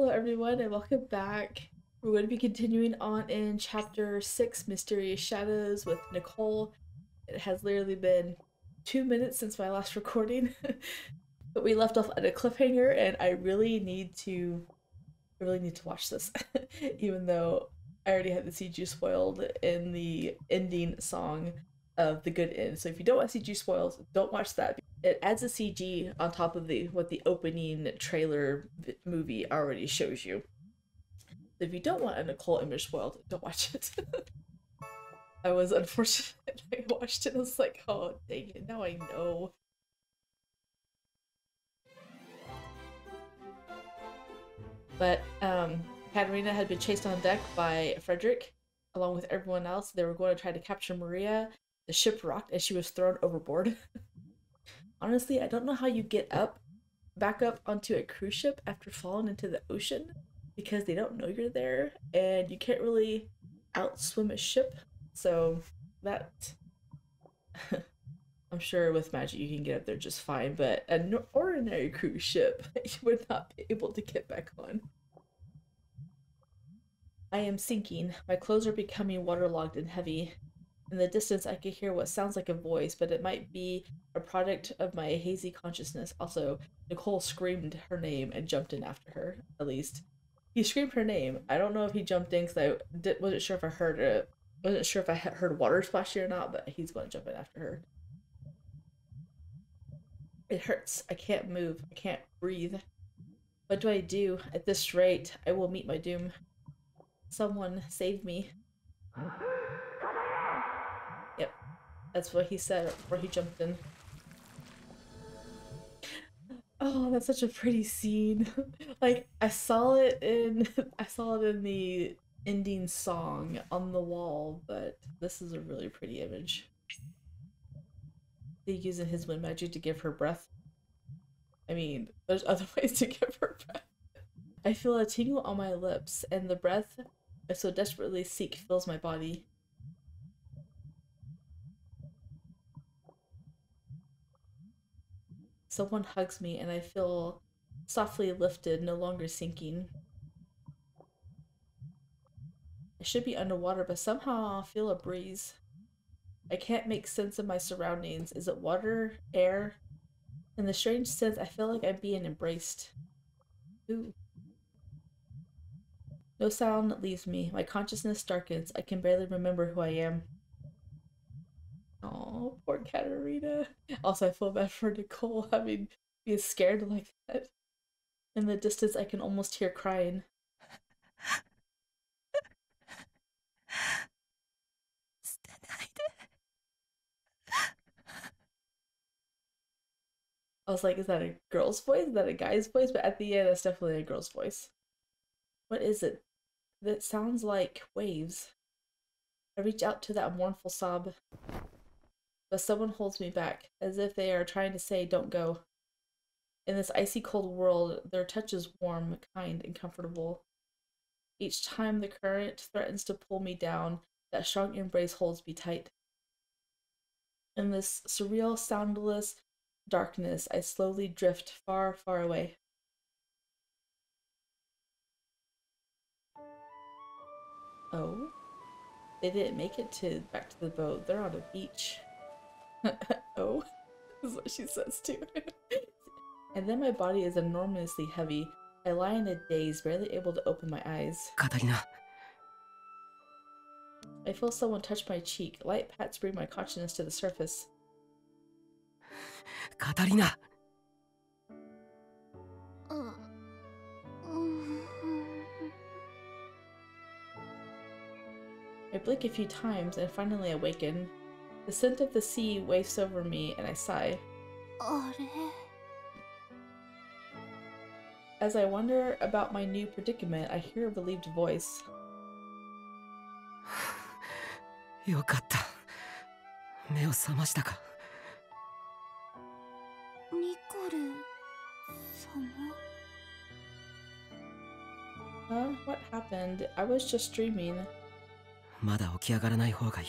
Hello, everyone, and welcome back. We're going to be continuing on in chapter 6 Mysterious Shadows with Nicol. It has literally been two minutes since my last recording, but we left off at a cliffhanger, and I really need to. I really need to watch this, even though I already had the CG spoiled in the ending song of The Good End. So if you don't want CG spoils, don't watch that. It adds a CG on top of the what the opening trailer movie already shows you. If you don't want a Nicol image spoiled, don't watch it. I was unfortunate. I watched it and I was like, oh dang it, now I know. But um Catarina had been chased on deck by Frederick along with everyone else. They were going to try to capture Maria. The ship rocked and she was thrown overboard. Honestly, I don't know how you get up back up onto a cruise ship after falling into the ocean because they don't know you're there and you can't really outswim a ship. So that I'm sure with magic you can get up there just fine, but an ordinary cruise ship you would not be able to get back on. I am sinking. My clothes are becoming waterlogged and heavy. In the distance, I could hear what sounds like a voice, but it might be a product of my hazy consciousness. Also, Nicol screamed her name and jumped in after her, at least. He screamed her name. I don't know if he jumped in because I did, wasn't sure if I heard it. wasn't sure if I heard water splashing or not, but he's going to jump in after her. It hurts. I can't move. I can't breathe. What do I do? At this rate, I will meet my doom. Someone save me. That's what he said before he jumped in. Oh, that's such a pretty scene. like I saw it in I saw it in the ending song on the wall, but this is a really pretty image. He using his wind magic to give her breath. I mean, there's other ways to give her breath. I feel a tingle on my lips, and the breath I so desperately seek fills my body. Someone hugs me and I feel softly lifted, no longer sinking. I should be underwater, but somehow I feel a breeze. I can't make sense of my surroundings. Is it water, air? In the strange sense, I feel like I'm being embraced. Ooh. No sound leaves me. My consciousness darkens. I can barely remember who I am. Oh, poor Catarina. Also, I feel bad for Nicol having being scared like that. In the distance, I can almost hear crying. I was like, is that a girl's voice? Is that a guy's voice? But at the end, that's definitely a girl's voice. What is it? That sounds like waves. I reach out to that mournful sob, but someone holds me back, as if they are trying to say, Don't go. In this icy cold world, their touch is warm, kind, and comfortable. Each time the current threatens to pull me down, that strong embrace holds me tight. In this surreal, soundless darkness, I slowly drift far, far away. Oh? They didn't make it to back to the boat. They're on a beach. oh? is what she says too. and then my body is enormously heavy. I lie in a daze, barely able to open my eyes. Catarina. I feel someone touch my cheek. Light pats bring my consciousness to the surface. Catarina. I blink a few times and finally awaken. The scent of the sea wafts over me and I sigh. As I wonder about my new predicament, I hear a relieved voice. よかった。目を覚ましたか。ニコル様 Huh? What happened? I was just dreaming. まだ起き上がらない方がいい。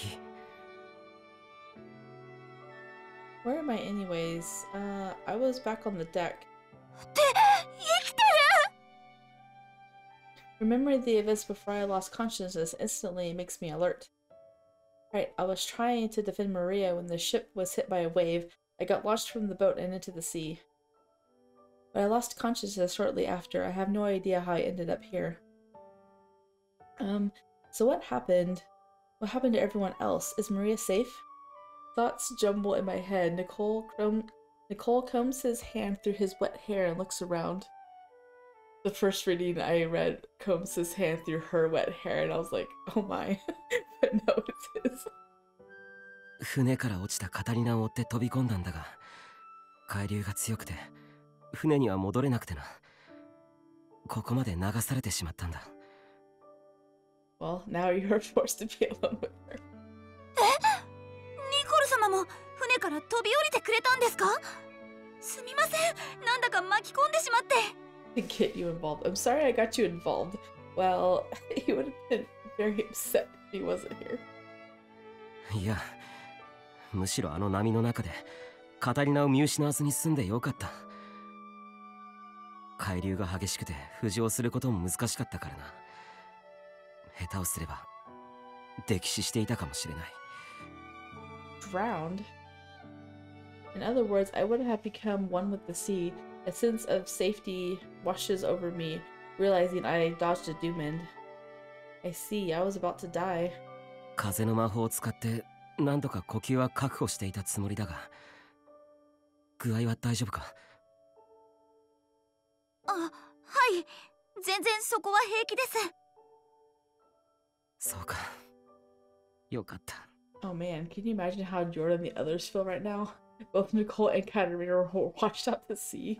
am I anyways? Uh, I was back on the deck. Remembering the events before I lost consciousness instantly makes me alert. Right, I was trying to defend Maria when the ship was hit by a wave. I got launched from the boat and into the sea. But I lost consciousness shortly after. I have no idea how I ended up here. Um, so what happened? What happened to everyone else? Is Maria safe? Thoughts jumble in my head. Nicol, comb Nicol combs his hand through his wet hair and looks around. The first reading I read combs his hand through her wet hair, and I was like, oh my. but no, it is. his. Well, now you're forced to be alone with her. 様も船から飛び降りてくれたんですか？すみませんなんだか巻き込んでしまって get you involved. I'm sorry I got you involved. Well, he would have been very upset if he wasn't here. いやむしろあの波の中でカタリナを見失わずに済んでよかった海流が激しくて浮上することも難しかったからな下手をすれば溺死していたかもしれない Drowned? In other words, I would have become one with the sea. A sense of safety washes over me, realizing I dodged a doom end. I see, I was about to die. 風の魔法を使って何とか呼吸は確保していたつもりだが具合は大丈夫かあはい全然そこは平気ですそうかよかった Oh man, can you imagine how Giordo and the others feel right now? Both Nicol and Catarina were washed out to sea.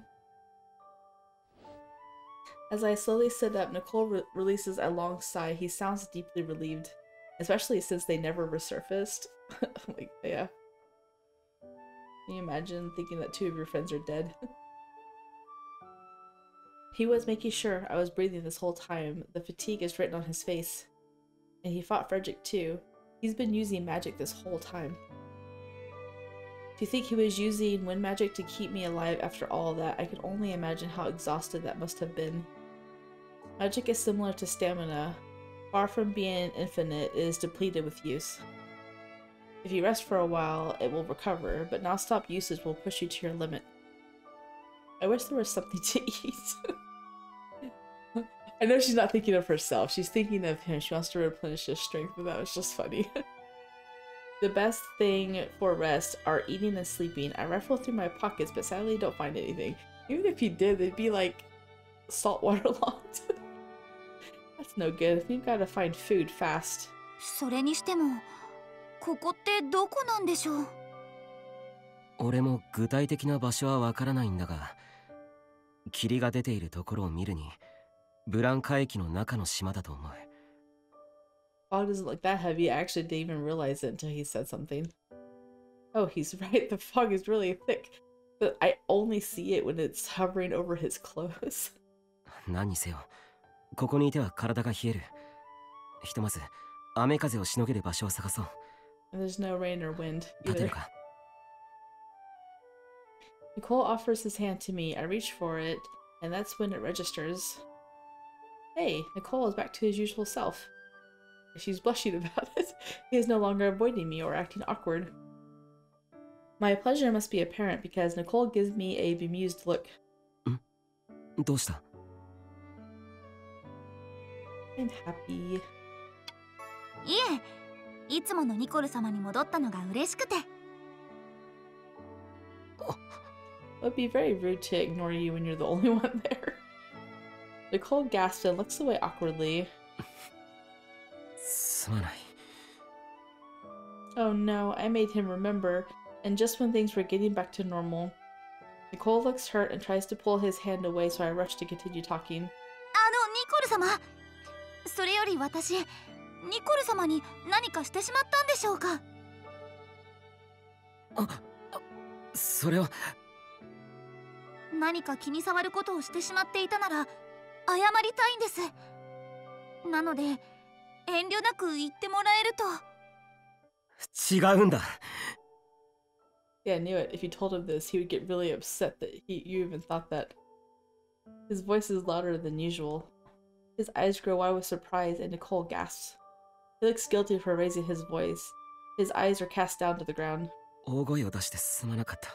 As I slowly sit up, Nicol re- releases a long sigh. He sounds deeply relieved, especially since they never resurfaced. like, yeah. Can you imagine thinking that two of your friends are dead? he was making sure I was breathing this whole time. The fatigue is written on his face. And he fought Frederick too. He's been using magic this whole time. Do you think he was using wind magic to keep me alive after all that, I can only imagine how exhausted that must have been. Magic is similar to stamina. Far from being infinite, it is depleted with use. If you rest for a while, it will recover, but non-stop usage will push you to your limit. I wish there was something to eat. I know she's not thinking of herself. She's thinking of him. She wants to replenish his strength, but that was just funny. the best thing for rest are eating and sleeping. I rifle through my pockets, but sadly don't find anything. Even if you did, they'd be like saltwater locked. That's no good. We've got to find food fast. それにしてもここってどこなんでしょう俺も具体的な場所はわからないんだが霧が出ているところを見るに ブランカ駅の中の島だと思う Fog doesn't look that heavy. I actually didn't even realize it until he said something. Oh, he's right. The fog is really thick. But I only see it when it's hovering over his clothes. 何にせよここにいては体が冷えるひとまず雨風をしのげる場所を探そう there's no rain or wind either. るか Nicole offers his hand to me. I reach for it, and that's when it registers. Hey, Nicol is back to his usual self. She's blushing about it. He is no longer avoiding me or acting awkward. My pleasure must be apparent because Nicol gives me a bemused look. Mm, どうした I'm happy. いえ、いつものニコル様に戻ったのが嬉しくて。It would be very rude to ignore you when you're the only one there. Nicol gasps and looks away awkwardly. Sanai. Oh no, I made him remember, and just when things were getting back to normal. Nicol looks hurt and tries to pull his hand away, so I rush to continue talking. あの、ニコル様それより私、ニコル様に何かしてしまったんでしょうかあ、それは何か気に障ることをしてしまっていたなら謝りたいんですなので遠慮なく言ってもらえると違うんだ Yeah, I knew it. If you told him this, he would get really upset that he you even thought that. His voice is louder than usual. His eyes grow wide with surprise, and Nicole gasps. He looks guilty for raising his voice. His eyes are cast down to the ground. 大声を出してすまなかった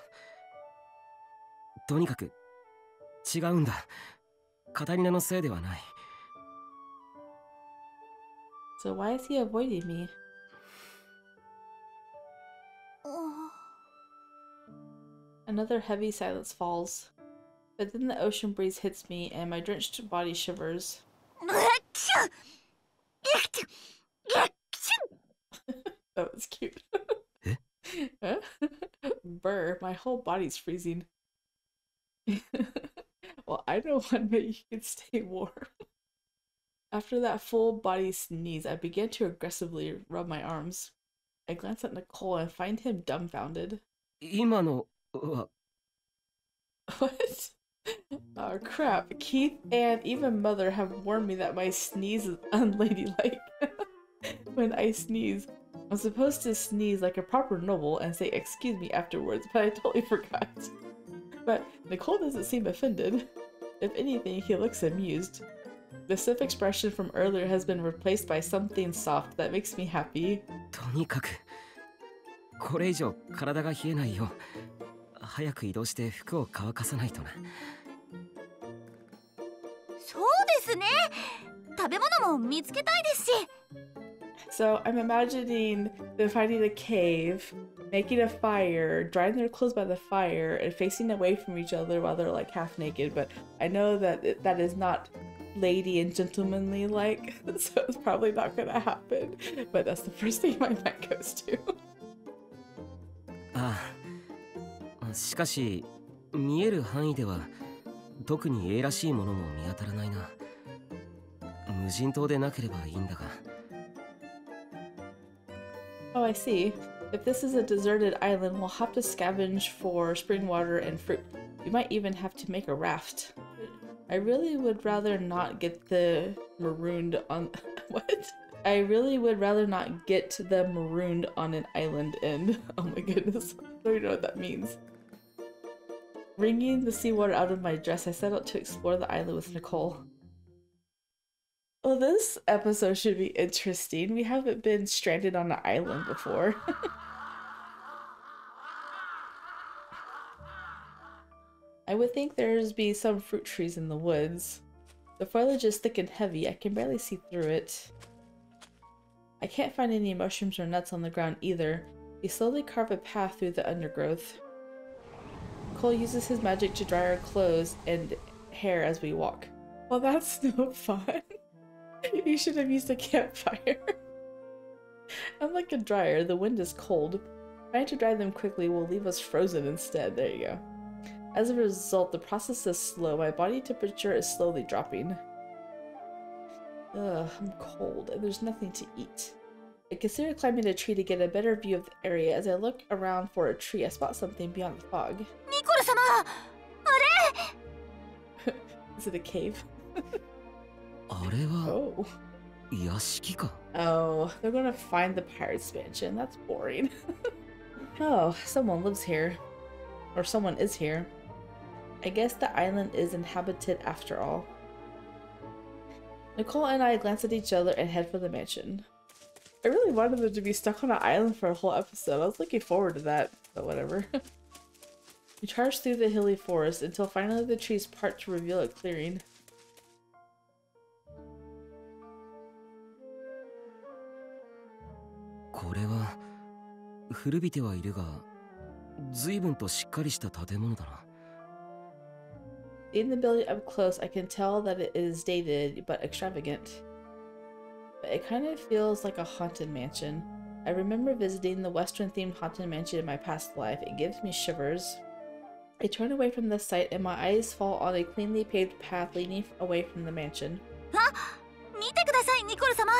とにかく違うんだカタリナのせいではない So why is he avoiding me? あ Another heavy silence falls. But then the ocean breeze hits me and my drenched body shivers. うっきゅいっきゅいっきゅ That was cute. Eh? Huh? Burr, my whole body's freezing. Well, I know one way you can stay warm. After that full body sneeze, I began to aggressively rub my arms. I glance at Nicol and find him dumbfounded. 今のは... Uh, what? Oh crap, Keith and even mother have warned me that my sneeze is unladylike. when I sneeze, I'm supposed to sneeze like a proper noble and say excuse me afterwards, but I totally forgot. But Nicole doesn't seem offended. If anything, he looks amused. The stiff expression from earlier has been replaced by something soft that makes me happy. とにかくこれ以上体が冷えないよう早く移動して服を乾かさないとなそうですね食べ物も見つけたいですし So I'm imagining them finding a cave, making a fire, drying their clothes by the fire, and facing away from each other while they're like half naked. But I know that it- that is not lady and gentlemanly like, so it's probably not gonna happen. But that's the first thing my mind goes to. ああしかし見える範囲では特に A らしいものも見当たらないな無人島でなければいいんだが Oh, I see. If this is a deserted island, we'll have to scavenge for spring water and fruit. We might even have to make a raft. I really would rather not get the marooned on. what? I really would rather not get the marooned on an island in. Oh my goodness. I don't know what that means. Wringing the seawater out of my dress, I set out to explore the island with Nicol. Well, this episode should be interesting. We haven't been stranded on an island before. I would think there's be some fruit trees in the woods. The foliage is thick and heavy, I can barely see through it. I can't find any mushrooms or nuts on the ground either. We slowly carve a path through the undergrowth. Cole uses his magic to dry our clothes and hair as we walk. Well, that's no fun. You should have used a campfire. Unlike a dryer, the wind is cold. Trying to dry them quickly will leave us frozen instead. There you go. As a result, the process is slow. My body temperature is slowly dropping. Ugh, I'm cold and there's nothing to eat. I consider climbing a tree to get a better view of the area. As I look around for a tree, I spot something beyond the fog. Nicol-sama! is it a cave? oh. Oh, they're gonna find the pirate's mansion. That's boring. oh, someone lives here. Or someone is here. I guess the island is inhabited after all. Nicol and I glance at each other and head for the mansion. I really wanted them to be stuck on an island for a whole episode. I was looking forward to that, but whatever. we charge through the hilly forest until finally the trees part to reveal a clearing. これは古びてはいるが随分としっかりした建物だな In the building up close, I can tell that it is dated but extravagant. But it kind of feels like a haunted mansion. I remember visiting the Western themed haunted mansion in my past life. It gives me shivers. I turn away from the sight and my eyes fall on a cleanly paved path leading away from the mansion. 見てくださいニコル様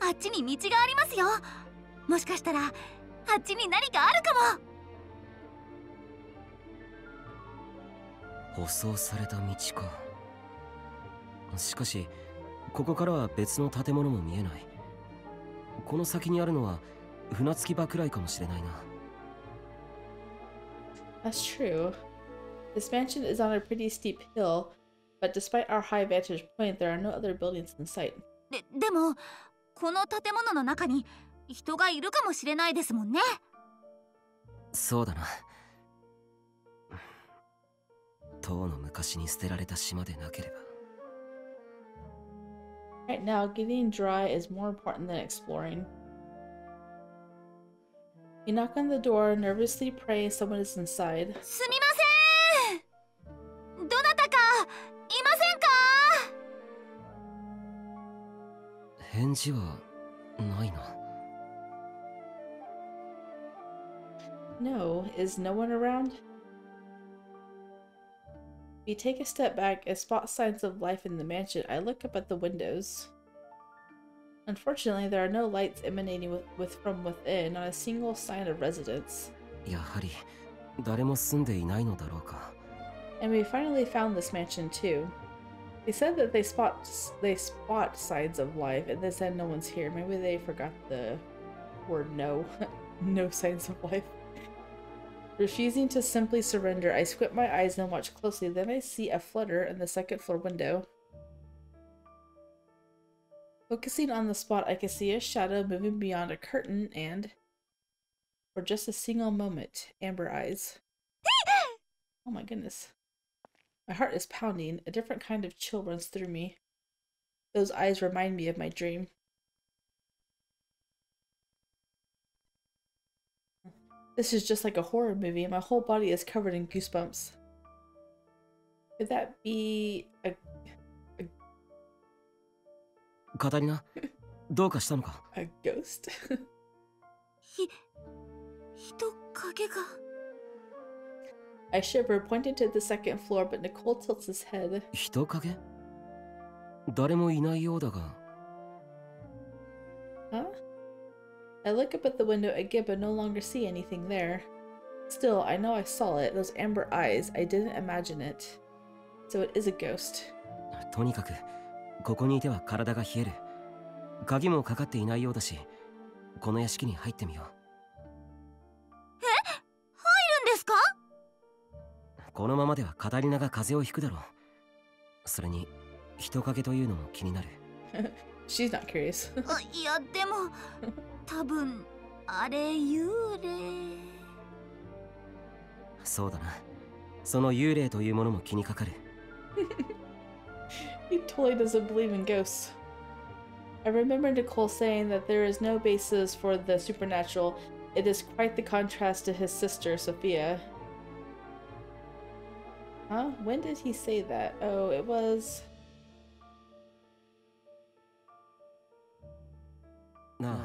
あっちに道がありますよ もしかしたらあっちに何かあるかも舗装された道かしかしここからは別の建物も見えないこの先にあるのは船着き場くらいかもしれないな That's true. This mansion is on a pretty steep hill, but despite our high vantage point, there are no other buildings in sight. ででもこの建物の中に人がいるかもしれないですもんねそうだなとうの昔に捨てられた島でなければ Right now, getting dry is more important than exploring. You knock on the door, nervously praying someone is inside. すみませんどなたかいませんか返事はないな No, is no one around? We take a step back and spot signs of life in the mansion. I look up at the windows. Unfortunately, there are no lights emanating with, with from within, not a single sign of residence. やはり誰も住んでいないのだろうか And we finally found this mansion too. They said that they spot they spot signs of life, and they said no one's here. Maybe they forgot the word no. no signs of life. Refusing to simply surrender, I squint my eyes and watch closely. Then I see a flutter in the second floor window. Focusing on the spot, I can see a shadow moving beyond a curtain and, for just a single moment, amber eyes. Oh my goodness. My heart is pounding. A different kind of chill runs through me. Those eyes remind me of my dream. This is just like a horror movie and my whole body is covered in goosebumps. Could that be a... a... カタリナ、どうかしたのか A ghost? I shiver, pointing to the second floor, but Nicol tilts his head. Huh? I look up at the window again, but no longer see anything there. Still, I know I saw it. Those amber eyes. I didn't imagine it. So it is a ghost. とにかくここにいては体が冷える鍵もかかっていないようだしこの屋敷に入ってみよいるんですかうこのままではカタリナが風邪をひくだろうそれに人影というのも気になる She's not curious. いやでも多分あれ幽霊そうだな。その幽霊というものも気にかかる。He totally doesn't believe in ghosts. I remember Nicol saying that there is no basis for the supernatural. It is quite the contrast to his sister Sophia. Huh? When did he say that? Oh, it was なあ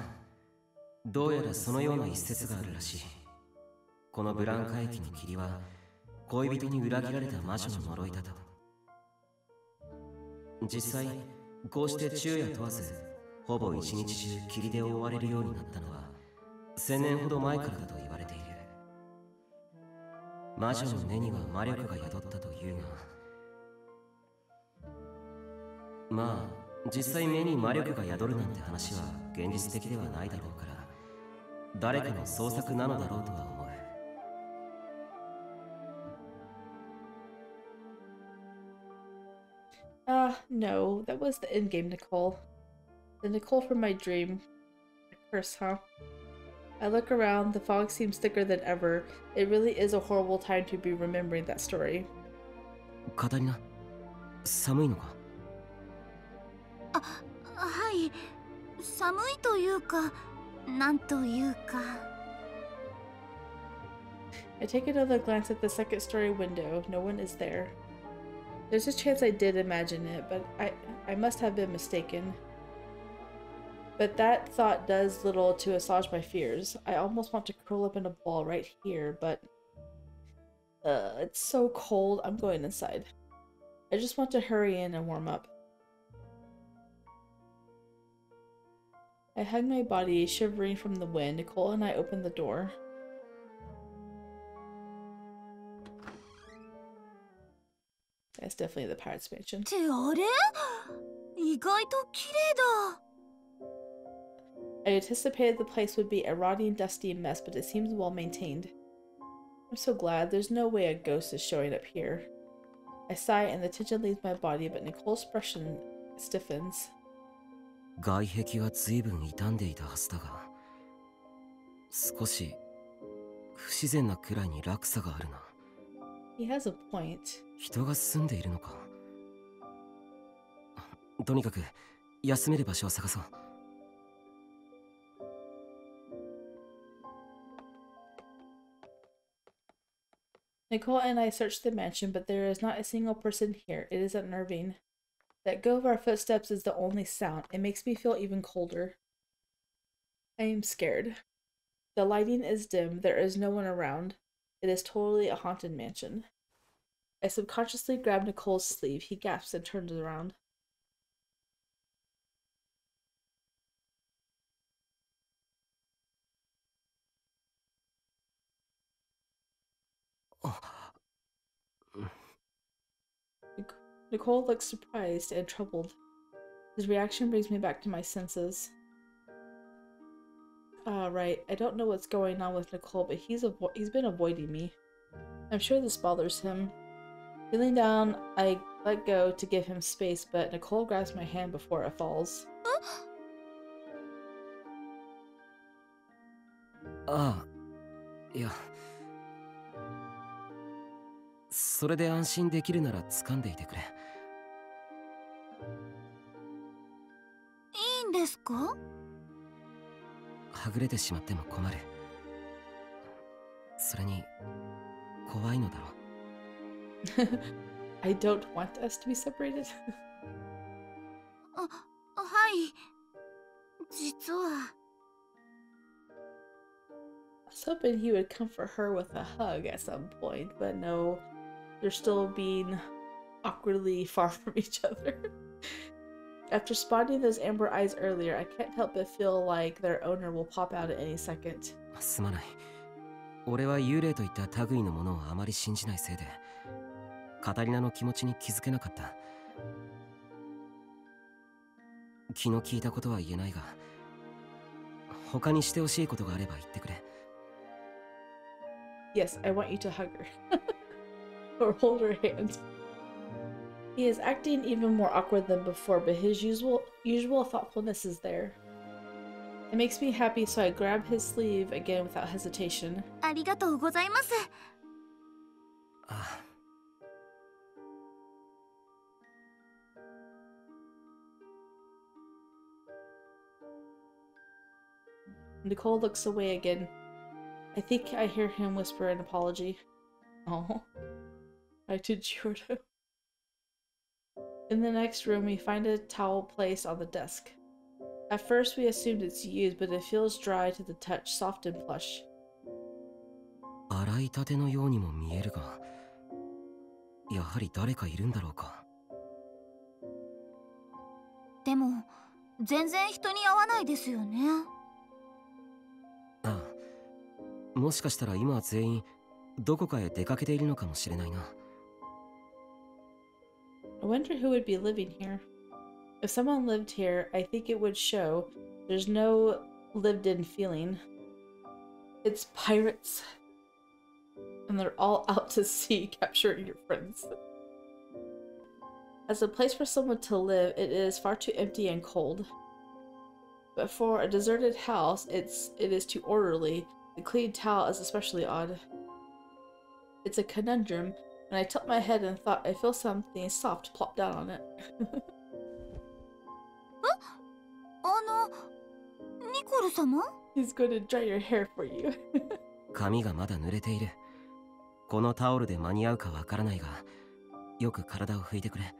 どうやらそのような一節があるらしい。このブランカ駅の霧は恋人に裏切られた魔女の呪いだと。実際こうして昼夜問わずほぼ一日中霧で覆われるようになったのは千年ほど前からだと言われている。魔女の根には魔力が宿ったというがまあ実際目に魔力が宿るなんて話は現実的ではないだろうから誰かの創作なのだろうとは思う Ah, no, that was the in-game Nicole. The Nicole from my dream. Curse, huh? I look around, the fog seems thicker than ever. It really is a horrible time to be remembering that story. カタリナ寒いのかはい寒いというかなんというか I take another glance at the second story window. No one is there. There's a chance I did imagine it, but I I must have been mistaken. But that thought does little to assuage my fears. I almost want to curl up in a ball right here, but uh, it's so cold. I'm going inside. I just want to hurry in and warm up. I hugged my body, shivering from the wind. Nicol and I opened the door. That's definitely the Pirates Mansion. I anticipated the place would be a rotting, dusty mess, but it seems well maintained. I'm so glad. There's no way a ghost is showing up here. I sigh and the tension leaves my body, but Nicol's expression stiffens. 外壁は随分傷んでいたはずだが少し不自然なくらいに落差があるな He has a point. 人が住んでいるのかとにかく休める場所を探そう Nicole and I search the mansion, but there is not a single person here. It is unnerving. That go of our footsteps is the only sound. It makes me feel even colder. I am scared. The lighting is dim. There is no one around. It is totally a haunted mansion. I subconsciously grab Nicol's sleeve. He gasps and turns around. Nicol looks surprised and troubled. His reaction brings me back to my senses. Ah, uh, right. I don't know what's going on with Nicol, but he's he's been avoiding me. I'm sure this bothers him. Feeling down, I let go to give him space, but Nicol grabs my hand before it falls. Ah, yeah. それで安心できるなら掴んでいてくれ。ですかはぐれてしまっても困るそれに怖いのだろ I don't want us to be separated. あはい実は I was hoping he would comfort her with a hug at some point, but no, they're still being awkwardly far from each other. After spotting those amber eyes earlier, I can't help but feel like their owner will pop out at any second. すまない俺は幽霊といった類のものをあまり信じないせいでカタリナの気持ちに気づけなかった気の利いたことは言えないが他にしてほしいことがあれば言ってくれ Yes, I want you to hug her. or hold her hand. He is acting even more awkward than before, but his usual, usual thoughtfulness is there. It makes me happy, so I grab his sleeve again without hesitation. Ah. Nicol looks away again. I think I hear him whisper an apology. Oh, I did, Giordo. In the next room, we find a towel placed on the desk. At first, we assumed it's used, but it feels dry to the touch, soft and plush. 洗いたてのようにも見えるがやはり誰かいるんだろうかでも全然人に会わないですよねああもしかしたら今は全員どこかへ出かけているのかもしれないな I wonder who would be living here. If someone lived here, I think it would show there's no lived in feeling. It's pirates. And they're all out to sea capturing your friends. As a place for someone to live, it is far too empty and cold. But for a deserted house, it's it is too orderly. The clean towel is especially odd. It's a conundrum, and I tilt my head and thought I feel something soft plop down on it. あのニコル様 He's going to dry your hair for you. 髪がまだ濡れているこのタオルで間に合うかわからないがよく体を拭いてくれ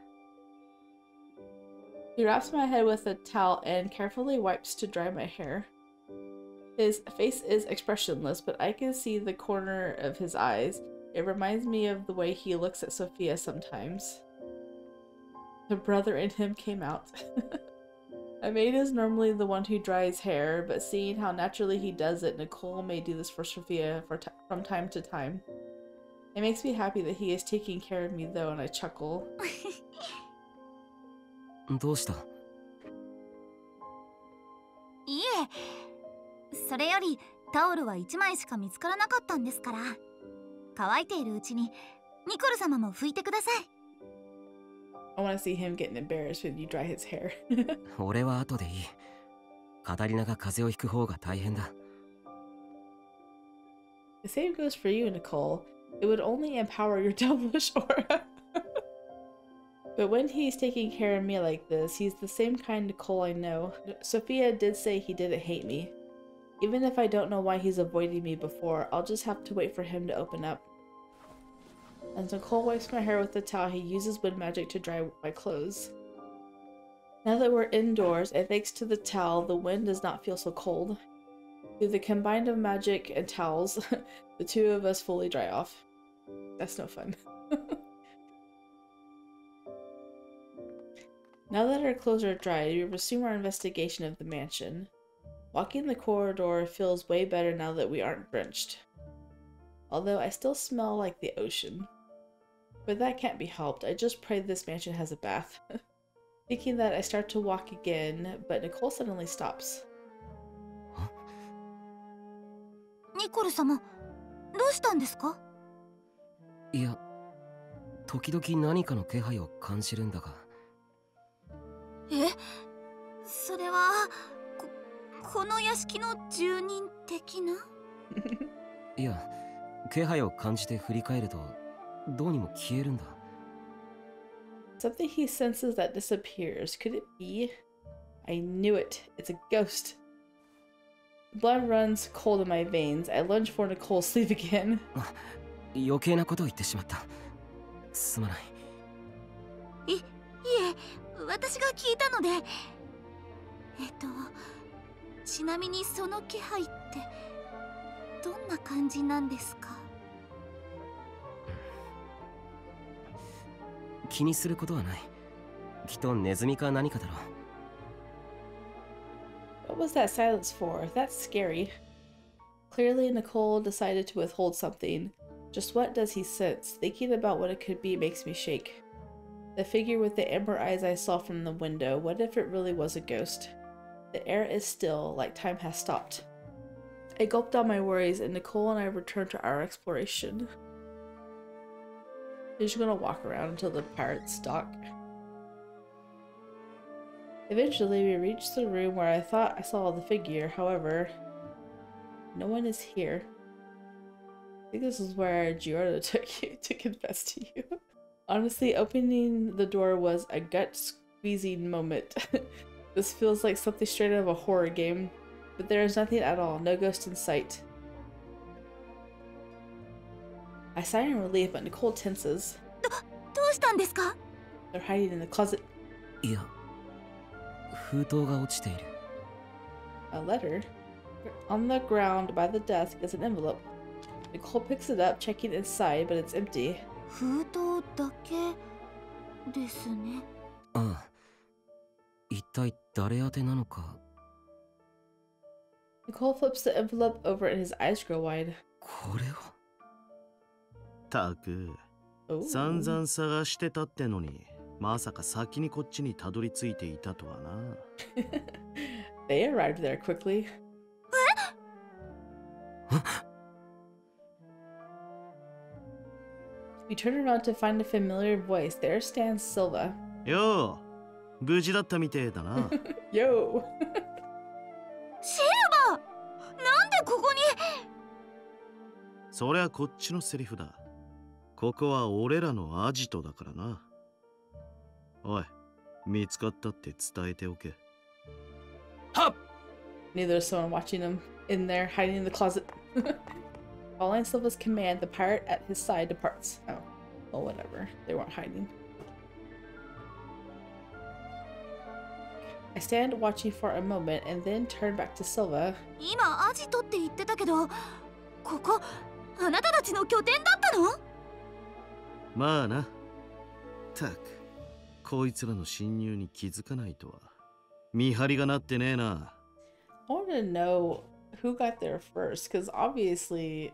he wraps my head with a towel and carefully wipes to dry my hair. His face is expressionless, but I can see the corner of his eyes. It reminds me of the way he looks at Sophia sometimes. The brother in him came out. A maid is normally the one who dries hair, but seeing how naturally he does it, Nicol may do this for Sophia for from time to time. It makes me happy that he is taking care of me, though, and I chuckle. どうしたいえ、それよりタオルは1枚しか見つからなかったんですから。乾いているうちにニコル様も拭いてください。I want to see him getting embarrassed when you dry his hair. 俺は後でいい。カタリナが風邪をひく方が大変だ。The same goes for you, Nicol. It would only empower your devilish aura. but when he's taking care of me like this, he's the same kind Nicol I know. Sophia did say he didn't hate me. Even if I don't know why he's avoiding me before, I'll just have to wait for him to open up. As Nicol wipes my hair with the towel, he uses wind magic to dry my clothes. Now that we're indoors, and thanks to the towel, the wind does not feel so cold. Through the combined of magic and towels, the two of us fully dry off. That's no fun. now that our clothes are dried, we resume our investigation of the mansion. Walking the corridor feels way better now that we aren't drenched. Although I still smell like the ocean. But that can't be helped. I just pray this mansion has a bath. Thinking that I start to walk again, but Nicole suddenly stops. ニコル様どうしたんですかいや時々何かの気配を感じるんだがえそれはここの屋敷の住人的ないや気配を感じて振り返るとどうにも消えるんだ Something he senses that disappears. Could it be? I knew it. It's a ghost. Blood runs cold in my veins. I lunge for Nicole's sleeve again. 余計なことを言ってしまったすまないいいえ私が聞いたのでえっとちなみにその気配ってどんな感じなんですか気にすることはないきっとネズミか何かだろう What was that silence for? That's scary. Clearly, Nicol decided to withhold something. Just what does he sense? Thinking about what it could be makes me shake. The figure with the amber eyes I saw from the window, what if it really was a ghost? The air is still, like time has stopped. I gulped down my worries, and Nicol and I returned to our exploration. We're just gonna walk around until the pirates dock. Eventually, we reached the room where I thought I saw the figure. However, no one is here. I think this is where Giordo took you to confess to you. Honestly, opening the door was a gut squeezing moment. this feels like something straight out of a horror game, but there is nothing at all, no ghost in sight. I sigh in relief, but Nicol tenses. どうしたんですか They're hiding in the closet. Yeah. A letter? On the ground by the desk is an envelope. Nicol picks it up, checking inside, but it's empty. Nicol flips the envelope over and his eyes grow wide. これはたく Oh. 散々探してたってのにまさか先にこっちにたどり着いていたとはな they arrived there quickly. we turn around to find a familiar voice. There stands Silva. よう無事だったみてえだな Yo! シルバーなんでここにそりゃこっちのセリフだここは俺らのアジトだからなおい見つかったって伝えておけ Neither is someone watching him in there, hiding in the closet. Following Silva's command, the pirate at his side departs. Oh, well, whatever. They weren't hiding. I stand watching for a moment and then turn back to Silva. 今アジトって言ってたけどここあなたたちの拠点だったのまあなたくこいつらの侵入に気づかないとは見張りがなってねえな I want to know who got there first, because obviously,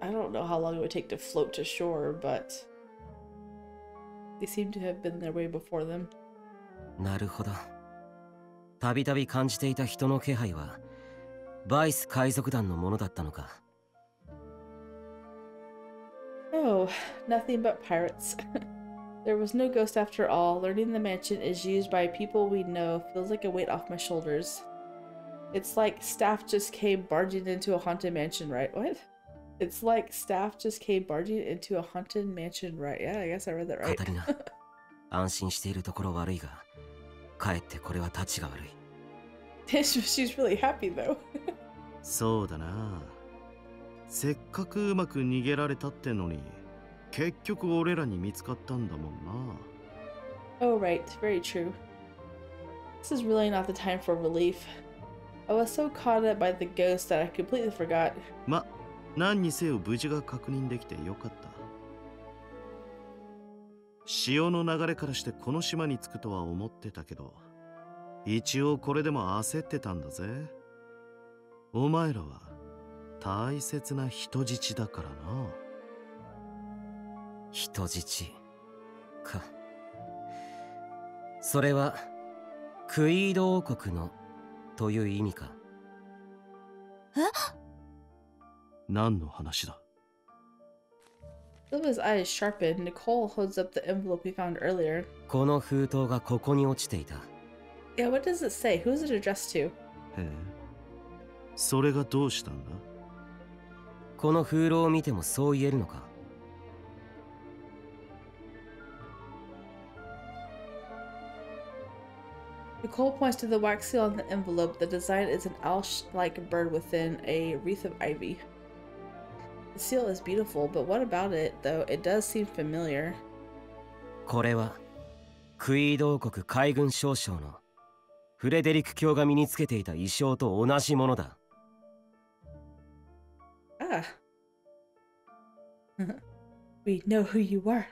I don't know how long it would take to float to shore, but they seem to have been there way before them. なるほどたびたび感じていた人の気配はバイス海賊団のものだったのか Oh, nothing but pirates. There was no ghost after all. Learning the mansion is used by people we know feels like a weight off my shoulders. It's like staff just came barging into a haunted mansion, right? What? It's like staff just came barging into a haunted mansion, right? Yeah, I guess I read that カ right. タリナ安心しているところ悪いがかえってこれはタチが悪い She's really happy though. そうだな せっかくうまく逃げられたってのに結局俺らに見つかったんだもんな Oh, right. Very true. This is really not the time for relief. I was so caught up by the ghost that I completely forgot. ま何にせよ無事が確認できてよかった潮の流れからしてこの島に着くとは思ってたけど一応これでも焦ってたんだぜお前らは大切な人質だからな人質かそれはクイード王国のという意味か何の話だ Silva's eyes sharpen. Nicole holds up the envelope we found earlier. この封筒がここに落ちていた Yeah, what does it say? Who's it addressed to? へえそれがどうしたんだこの封筒を見てもそう言えるのか Nicole points to the wax seal on the envelope. The design is an owl like bird within a wreath of ivy. The seal is beautiful, but what about it, though? It does seem familiar. これはクイード王国海軍少将のフレデリック卿が身につけていた衣装と同じものだ Ah. we know who you are.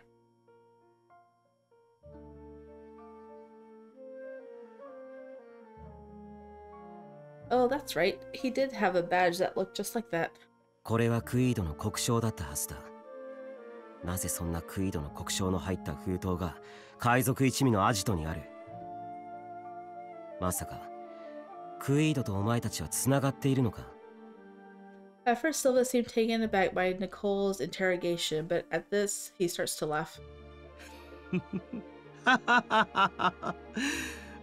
Oh, that's right. He did have a badge that looked just like that. これはクイードの国章だったはずだなぜそんなクイードの国章の入った封筒が海賊一味のアジトにある？まさかクイードとお前たちはつながっているのか？At first, Silva seemed taken aback by Nicole's interrogation, but at this, he starts to laugh.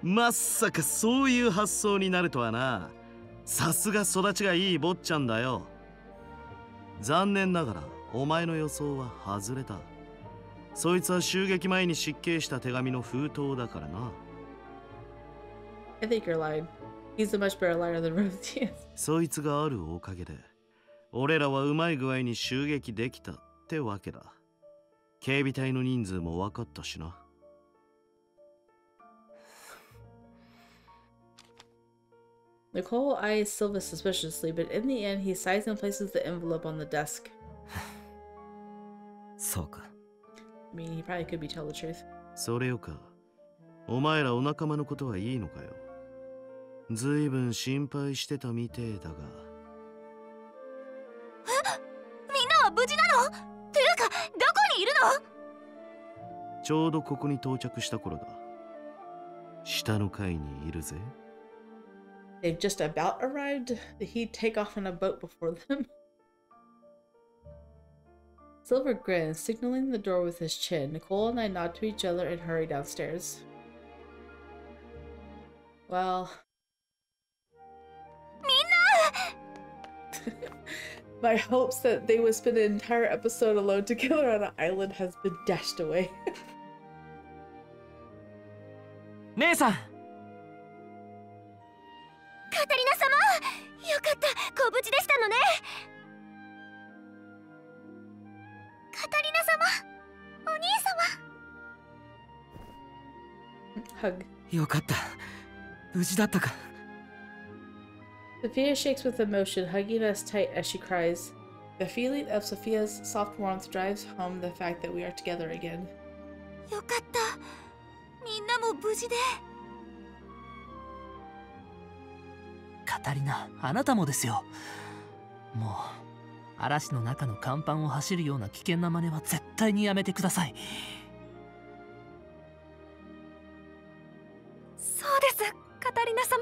まさかそういう発想になるとはなさすが育ちがいい坊ちゃんだよ残念ながらお前の予想は外れたそいつは襲撃前に失敬した手紙の封筒だからな I think you're lying. He's a much better liar than Rose is. そいつがあるおかげで俺らはうまい具合に襲撃できたってわけだ警備隊の人数も分かったしな Nicole eyes Silva suspiciously, but in the end, he sighs and places the envelope on the desk. そうか I mean, he probably could be tell the truth. それよかお前らお仲間のことはいいのかよずいぶん心配してたみてえだがのというかどこにいるのちょうどここに到着した頃だ下の階にいるぜ They've just about arrived. Did he take off in a boat before them? Silva grinned, signaling the door with his chin. Nicol and I nod to each other and hurry downstairs. Well. Mina! My hopes that they would spend an entire episode alone together on an island has been dashed away. 姉さんカタリナ様よかったご無事でしたのねカタリナ様お兄様 Hug. よかった無事だったか Sophia shakes with emotion, hugging us tight as she cries. The feeling of Sophia's soft warmth drives home the fact that we are together again. よかったみんなも無事でカタリナあなたもですよもう嵐の中の甲板を走るような危険な真似は絶対にやめてくださいそうですカタリナ様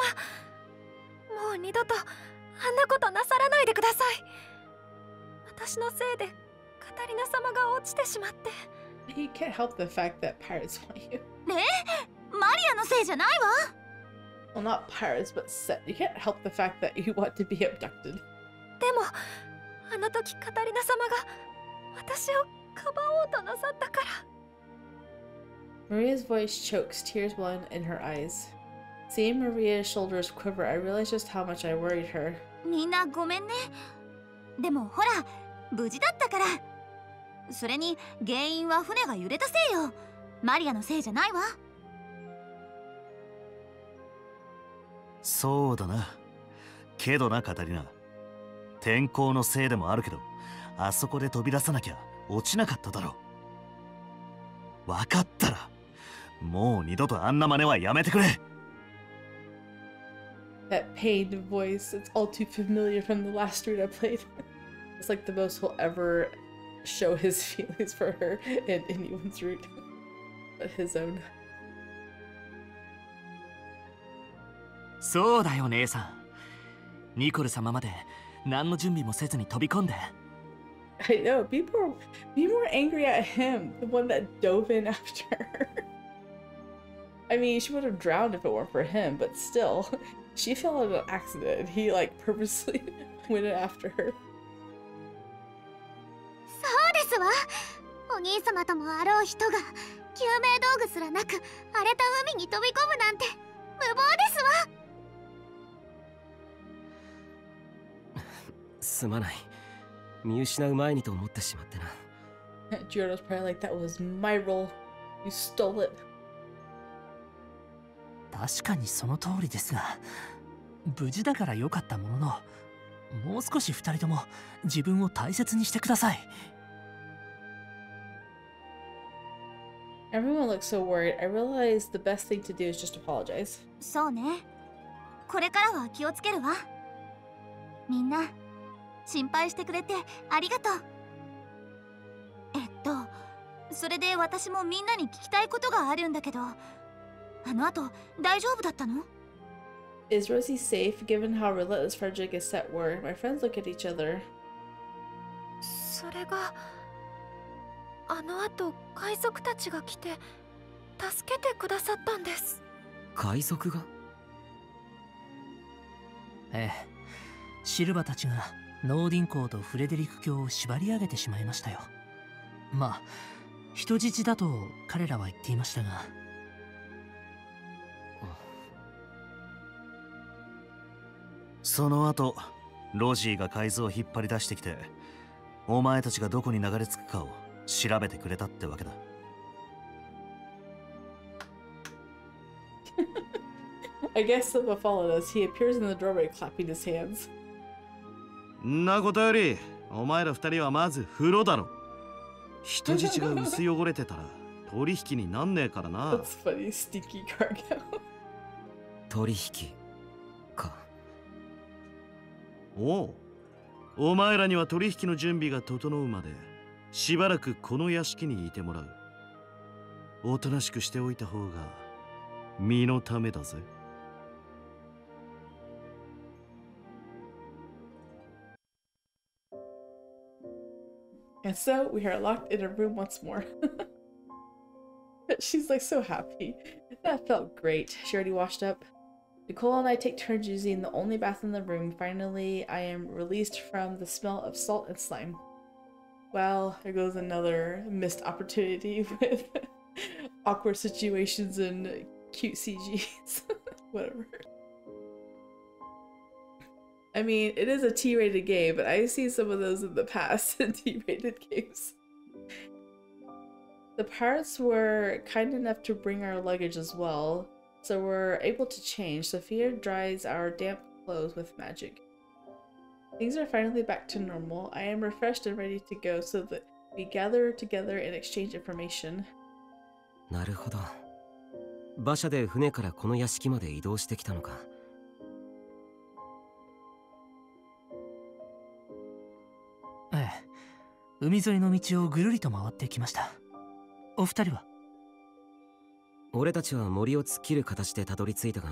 もう二度とあんなことなさらないでください私のせいでカタリナ様が落ちてしまって You can't help the fact that pirates want you. マリアのせいじゃないわ Well, not pirates, but set. You can't help the fact that you want to be abducted. でもあの時カタリナ様が私をかばおうとなさったから Maria's voice chokes, tears welling in her eyes. Seeing Maria's shoulders quiver, I realized just how much I worried her. みんなごめんね。でもほら無事だったから。それに原因は船が揺れたせいよ。マリアのせいじゃないわ。そうだな。けどなカタリナ。天候のせいでもあるけどあそこで飛び出さなきゃ落ちなかっただろう。分かったらもう二度とあんな真似はやめてくれ That pained voice, it's all too familiar from the last route I played. it's like the most he'll ever show his feelings for her in anyone's route, but his own. そうだよ姉さんニコル様まで何の準備もせずに飛び込んで I know, be more, be more angry at him, the one that dove in after her. I mean, she would have drowned if it weren't for him, but still, she fell in an accident and he like purposely went in after her. そうですわお兄様ともあろう人が救命道具すらなく荒れた海に飛び込むなんて無謀ですわすまない見失う前にと思ってしまってな Giordo's probably like, that was my role. You stole it. 確かにその通りですが無事だから良かったもののもう少し二人とも自分を大切にしてください Everyone looks so worried. I realized the best thing to do is just apologize. そうねこれからは気をつけるわみんな心配してくれてありがとうえっとそれで私もみんなに聞きたいことがあるんだけどあの後大丈夫だったの？Is Rosie safe given how relentless Frederick is set were? My friends look at each other. それがあの後海賊たちが来て助けてくださったんです。海賊が？ええ。シルバたちがノーディン公とフレデリック卿を縛り上げてしまいましたよ。まあ人質だと彼らは言っていましたがその後ロジーが海図を引っ張り出してきてお前たちがどこに流れ着くかを調べてくれたってわけだ I guess Silva followed us. He appears in the doorway clapping his hands. んなことよりお前ら二人はまず風呂だろ人質が薄汚れてたら取引になんねえからな That's funny, stinky cargo. 取引かおうお前らには取引の準備が整うまでしばらくこの屋敷にいてもらうおとなしくしておいた方が身のためだぜ And so we are locked in a room once more. She's like so happy. That felt great. She already washed up. Nicol and I take turns using the only bath in the room. Finally, I am released from the smell of salt and slime. Well, there goes another missed opportunity with awkward situations and cute CGs. Whatever. I mean, it is a T-rated game, but I've seen some of those in the past in T-rated games. The pirates were kind enough to bring our luggage as well, so we're able to change. Sophia dries our damp clothes with magic. Things are finally back to normal. I am refreshed and ready to go so that we gather together and exchange information. なるほど馬車で船からこの屋敷まで移動してきたのかええ海沿いの道をぐるりと回ってきましたお二人は俺たちは森を突っ切る形でたどり着いたが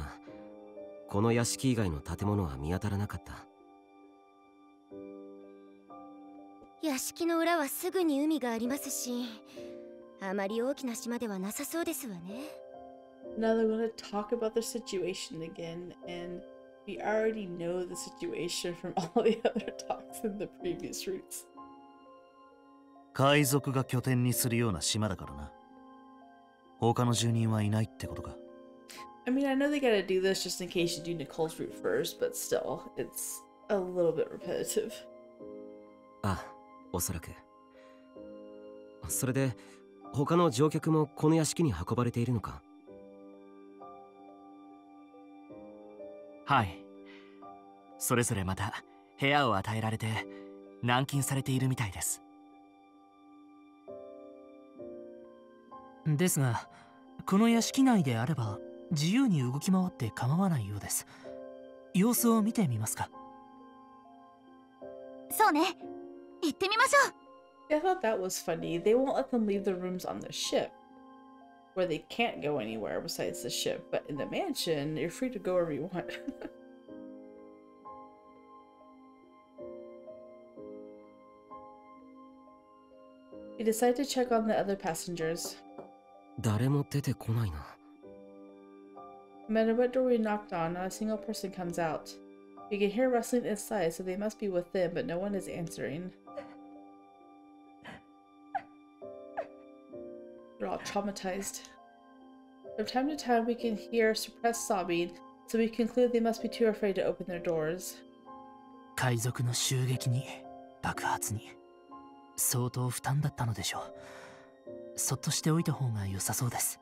この屋敷以外の建物は見当たらなかった屋敷の裏はすぐに海がありますしあまり大きな島ではなさそうですわね Now they're going to talk about their situation again, and we already know the situation from all the other talks in the previous routes. 海賊が拠点にするような島だからな他の住人はいないってことか I mean, I know they gotta do this just in case you do Nicole's route first, but still, it's a little bit repetitive. あおそらくそれで他の乗客もこの屋敷に運ばれているのかはいそれぞれまた部屋を与えられて軟禁されているみたいですですがこの屋敷内であれば自由に動き回って構わないようです様子を見てみますかそうね行ってみましょう I thought that was funny. They won't let them leave their rooms on the ship, where they can't go anywhere besides the ship, but in the mansion, you're free to go wherever you want. we decide to check on the other passengers. 誰も出てこないな No matter what door we knocked on, not a single person comes out. We can hear rustling inside, so they must be within, but no one is answering. They're all traumatized. From time to time, we can hear suppressed sobbing, so we conclude they must be too afraid to open their doors. 海賊の襲撃に爆発に相当負担だったのでしょう そっとしておいた方が良さそうです。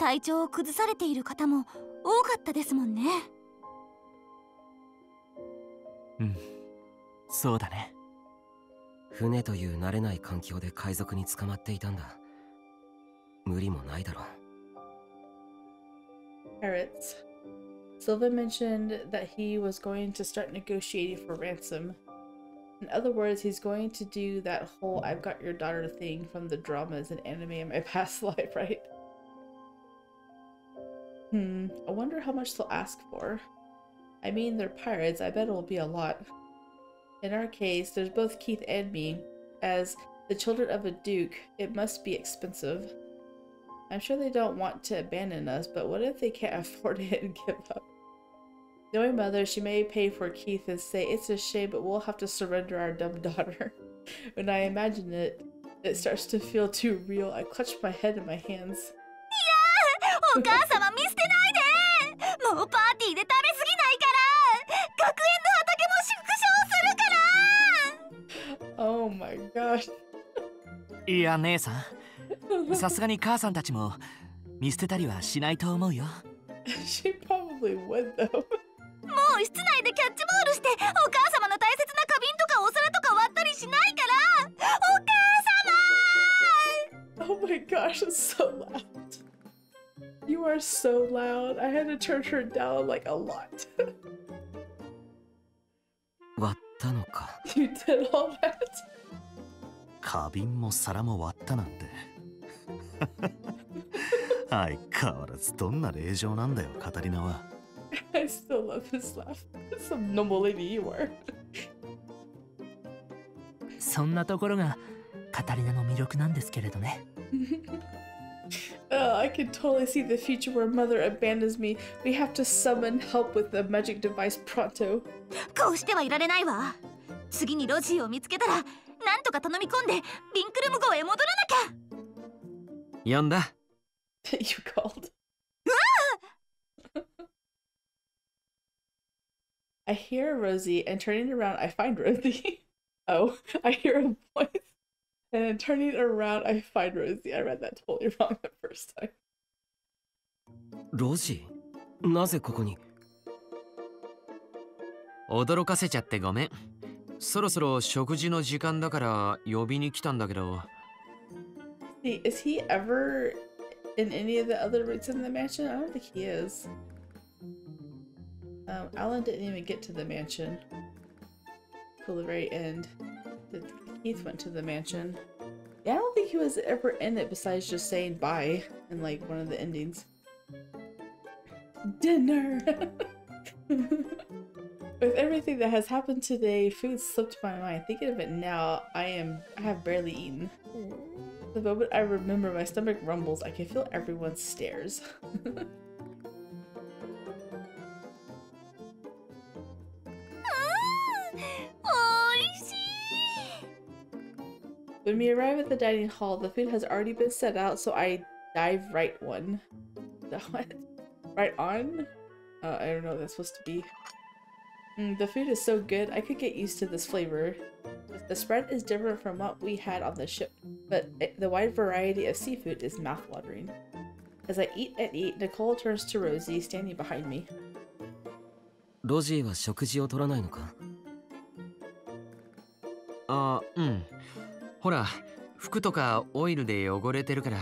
体調を崩されている方も多かったですもんね。うん。そうだね。船という慣れない環境で海賊に捕まっていたんだ。無理もないだろう。Pirates. Silva mentioned that he was going to start negotiating for ransom. In other words, he's going to do that whole I've got your daughter thing from the dramas and anime in my past life, right? Hmm, I wonder how much they'll ask for. I mean, they're pirates, I bet it'll be a lot. In our case, there's both Keith and me. As the children of a duke, it must be expensive. I'm sure they don't want to abandon us, but what if they can't afford it and give up? Knowing mother, she may pay for Keith and say, It's a shame, but we'll have to surrender our dumb daughter. when I imagine it, it starts to feel too real. I clutch my head in my hands. お母様見捨てないでもうパーティーで食べ過ぎないから学園の畑も縮小するから Oh my gosh. いや姉さんさすがに母さんたちも見捨てたりはしないと思うよ she probably would, though. もう室内でキャッチボールしてお母様の大切な花瓶とかお皿とか割ったりしないからお母様 Oh my gosh, it's so loud. You are so loud. I had to turn her down like a lot. 割ったのか you did all that? 花瓶も皿も割ったなんて相変わらずどんな令状なんだよカタリナは I still love his laugh. Some noble lady you are. そんなところがカタリナの魅力なんですけれどね Oh, I can totally see the future where mother abandons me. We have to summon help with the magic device pronto. こうしてはいられないわ次にロジーを見つけたらなんとか頼み込んでビンクルム号へ戻らなきゃ呼んだ you called. I hear Rosie, and turning around, I find Rosie. oh, I hear a voice, and then turning around, I find Rosie. I read that totally wrong the first time. ロジなぜここに驚かせちゃってごめんそろそろ食事の時間だから呼びに来たんだけど See, is he ever in any of the other routes in the mansion? I don't think he is. Um, Alan didn't even get to the mansion till the very end. Keith went to the mansion. Yeah, I don't think he was ever in it besides just saying bye in like one of the endings. Dinner! With everything that has happened today, food slipped my mind. Thinking of it now, I am I have barely eaten. The moment I remember my stomach rumbles, I can feel everyone's stares. When we arrive at the dining hall, the food has already been set out, so I dive right one. Right on? Uh, I don't know what that's supposed to be. Mm, the food is so good, I could get used to this flavor. The spread is different from what we had on the ship, but it, the wide variety of seafood is mouthwatering. As I eat and eat, Nicol turns to Rosie, standing behind me. ロジーは食事を取らないのかああ、うん。ほら服とかオイルで汚れてるから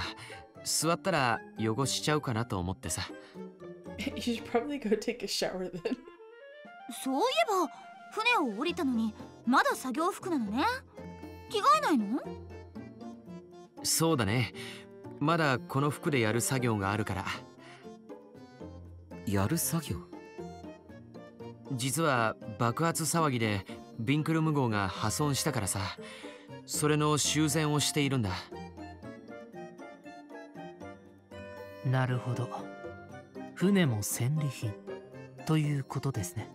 座ったら汚しちゃうかなと思ってさ。You should probably go take a shower then. そういえば船を降りたのにまだ作業服なのね。着替えないの？そうだね。まだこの服でやる作業があるから。やる作業？実は爆発騒ぎでビンクルム号が破損したからさそれの修繕をしているんだなるほど船も戦利品ということですね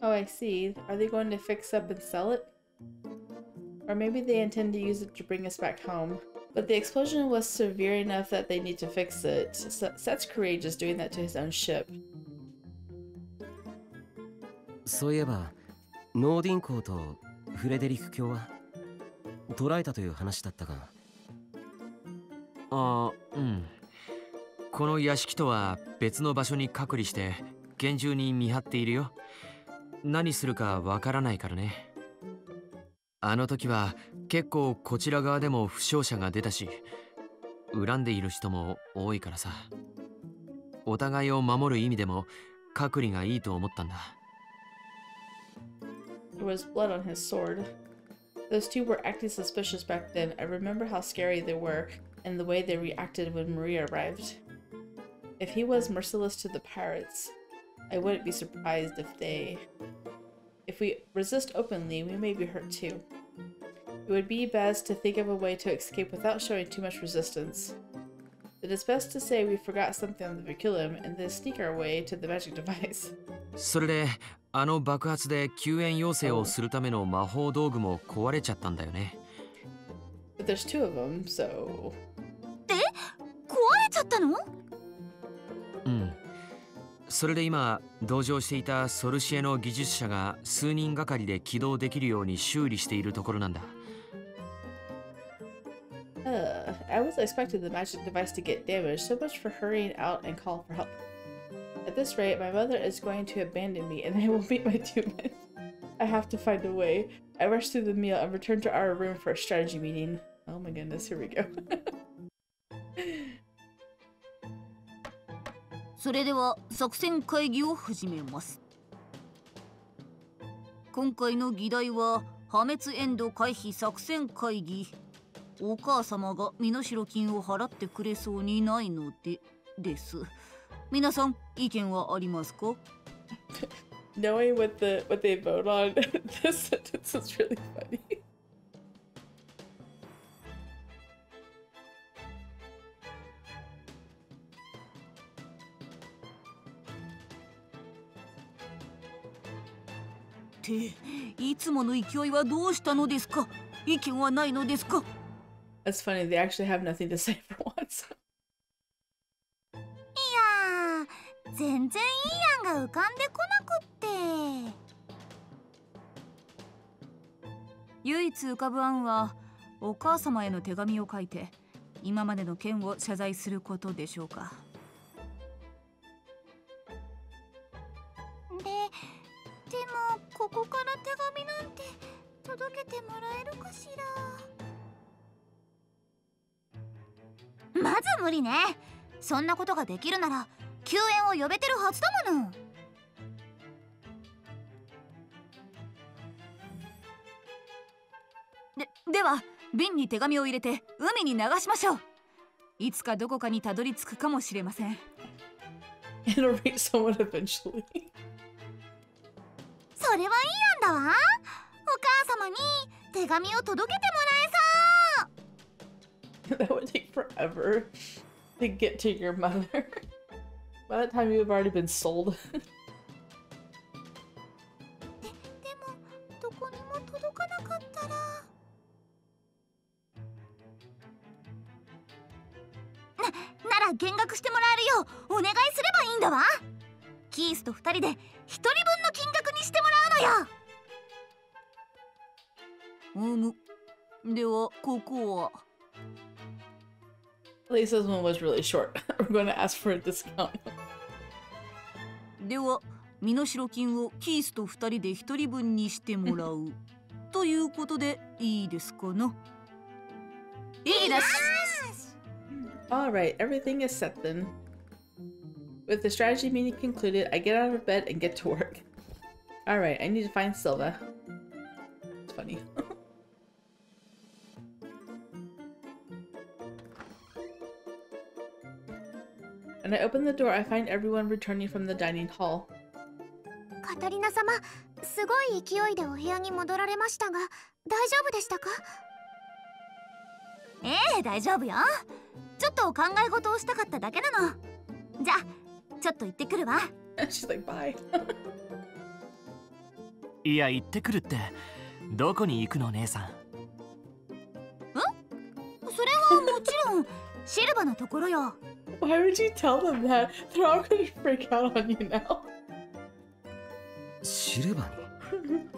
Oh, I see. Are they going to fix up and sell it? Or maybe they intend to use it to bring us back home. But the explosion was severe enough that they need to fix it. Seth's courageous doing that to his own ship. そういえばノーディン校とフレデリック卿は捕らえたという話だったがああうん。この屋敷とは別の場所に隔離して厳重に見張っているよ。何するかわからないからね。あの時は結構こちら側でも負傷者が出たし恨んでいる人も多いからさ。お互いを守る意味でも隔離がいいと思ったんだ。There was blood on his sword. Those two were acting suspicious back then. I remember how scary they were and the way they reacted when Maria arrived. If he was merciless to the pirates, I wouldn't be surprised if they... If we resist openly, we may be hurt too. It would be best to think of a way to escape without showing too much resistance. It is best to say we forgot something on the Vinculum and then sneak our way to the magic device. あの爆発で救援要請をするための魔法道具も壊れちゃったんだよね But there's two of them, so... 壊れちゃったのうんそれで今同乗していたソルシエの技術者が数人がかりで起動できるように修理しているところなんだ Uh, I was expecting the magic device to get damaged, so much for hurrying out and call for help. At this rate, my mother is going to abandon me and I will meet my doom. I have to find a way. I rush through the meal and return to our room for a strategy meeting. Oh my goodness, here we go. それでは作戦会議を始めます今回の議題は破滅エンド回避作戦会議お母様が身代金を払ってくれそうにないのでです皆さん、意見はありますか Knowing what the what they vote on, this sentence is really funny. That's funny, they actually have nothing to say for 全然いい案が浮かんでこなくって。唯一浮かぶ案はお母様への手紙を書いて今までの件を謝罪することでしょうか。ででもここから手紙なんて届けてもらえるかしら。まず無理ね。そんなことができるなら救援を呼べてるはずだもの。ででは瓶に手紙を入れて海に流しましょう。いつかどこかにたどり着くかもしれません。It'll reach someone eventually. それはいい案だわ。お母様に手紙を届けて that would take forever to get to your mother. By that time, you have already been sold. もらえそうでもどこにも届かなかったらななら見学してもらえるようお願いすればいいんだわキースと二人で一人分の金額にしてもらうのようむではここは this one was really short. We're going to ask for a discount. では身代金をキースと二人で一人分にしてもらうということでいいですかないいです。Alright, everything is set then. With the strategy meeting concluded, I get out of bed and get to work. Alright, I need to find Silva. It's funny. When I open the door, I find everyone returning from the dining hall. カタリナ様すごい勢いでお部屋に戻られましたが大丈夫でしたか？ええ大丈夫よ。ちょっと考え事をしたかっただけなの。じゃあちょっと行ってくるわ。She's like, bye. いや行ってくるってどこに行くの姉さん？それはもちろんシルバのところよ Why would you tell them that? They're all gonna freak out on you now. シルバに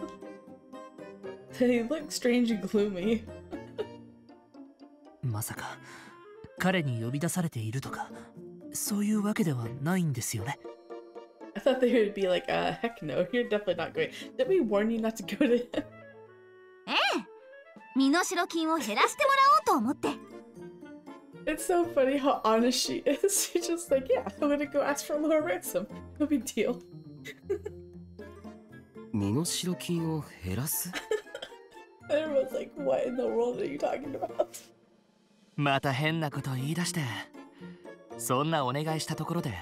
They look strange and gloomy. まさか彼に呼び出されているとかそういうわけではないんですよね I thought they would be like, uh, heck no, you're definitely not going. Did we warn you not to go to him? ええ身代金を減らしてもらおうと思って It's so funny how honest she is. She's just like, yeah, I'm gonna go ask for a lower ransom. No big deal. 身代金を減らす And everyone's like, what in the world are you talking about? また変なこと言い出してそんなお願いしたところで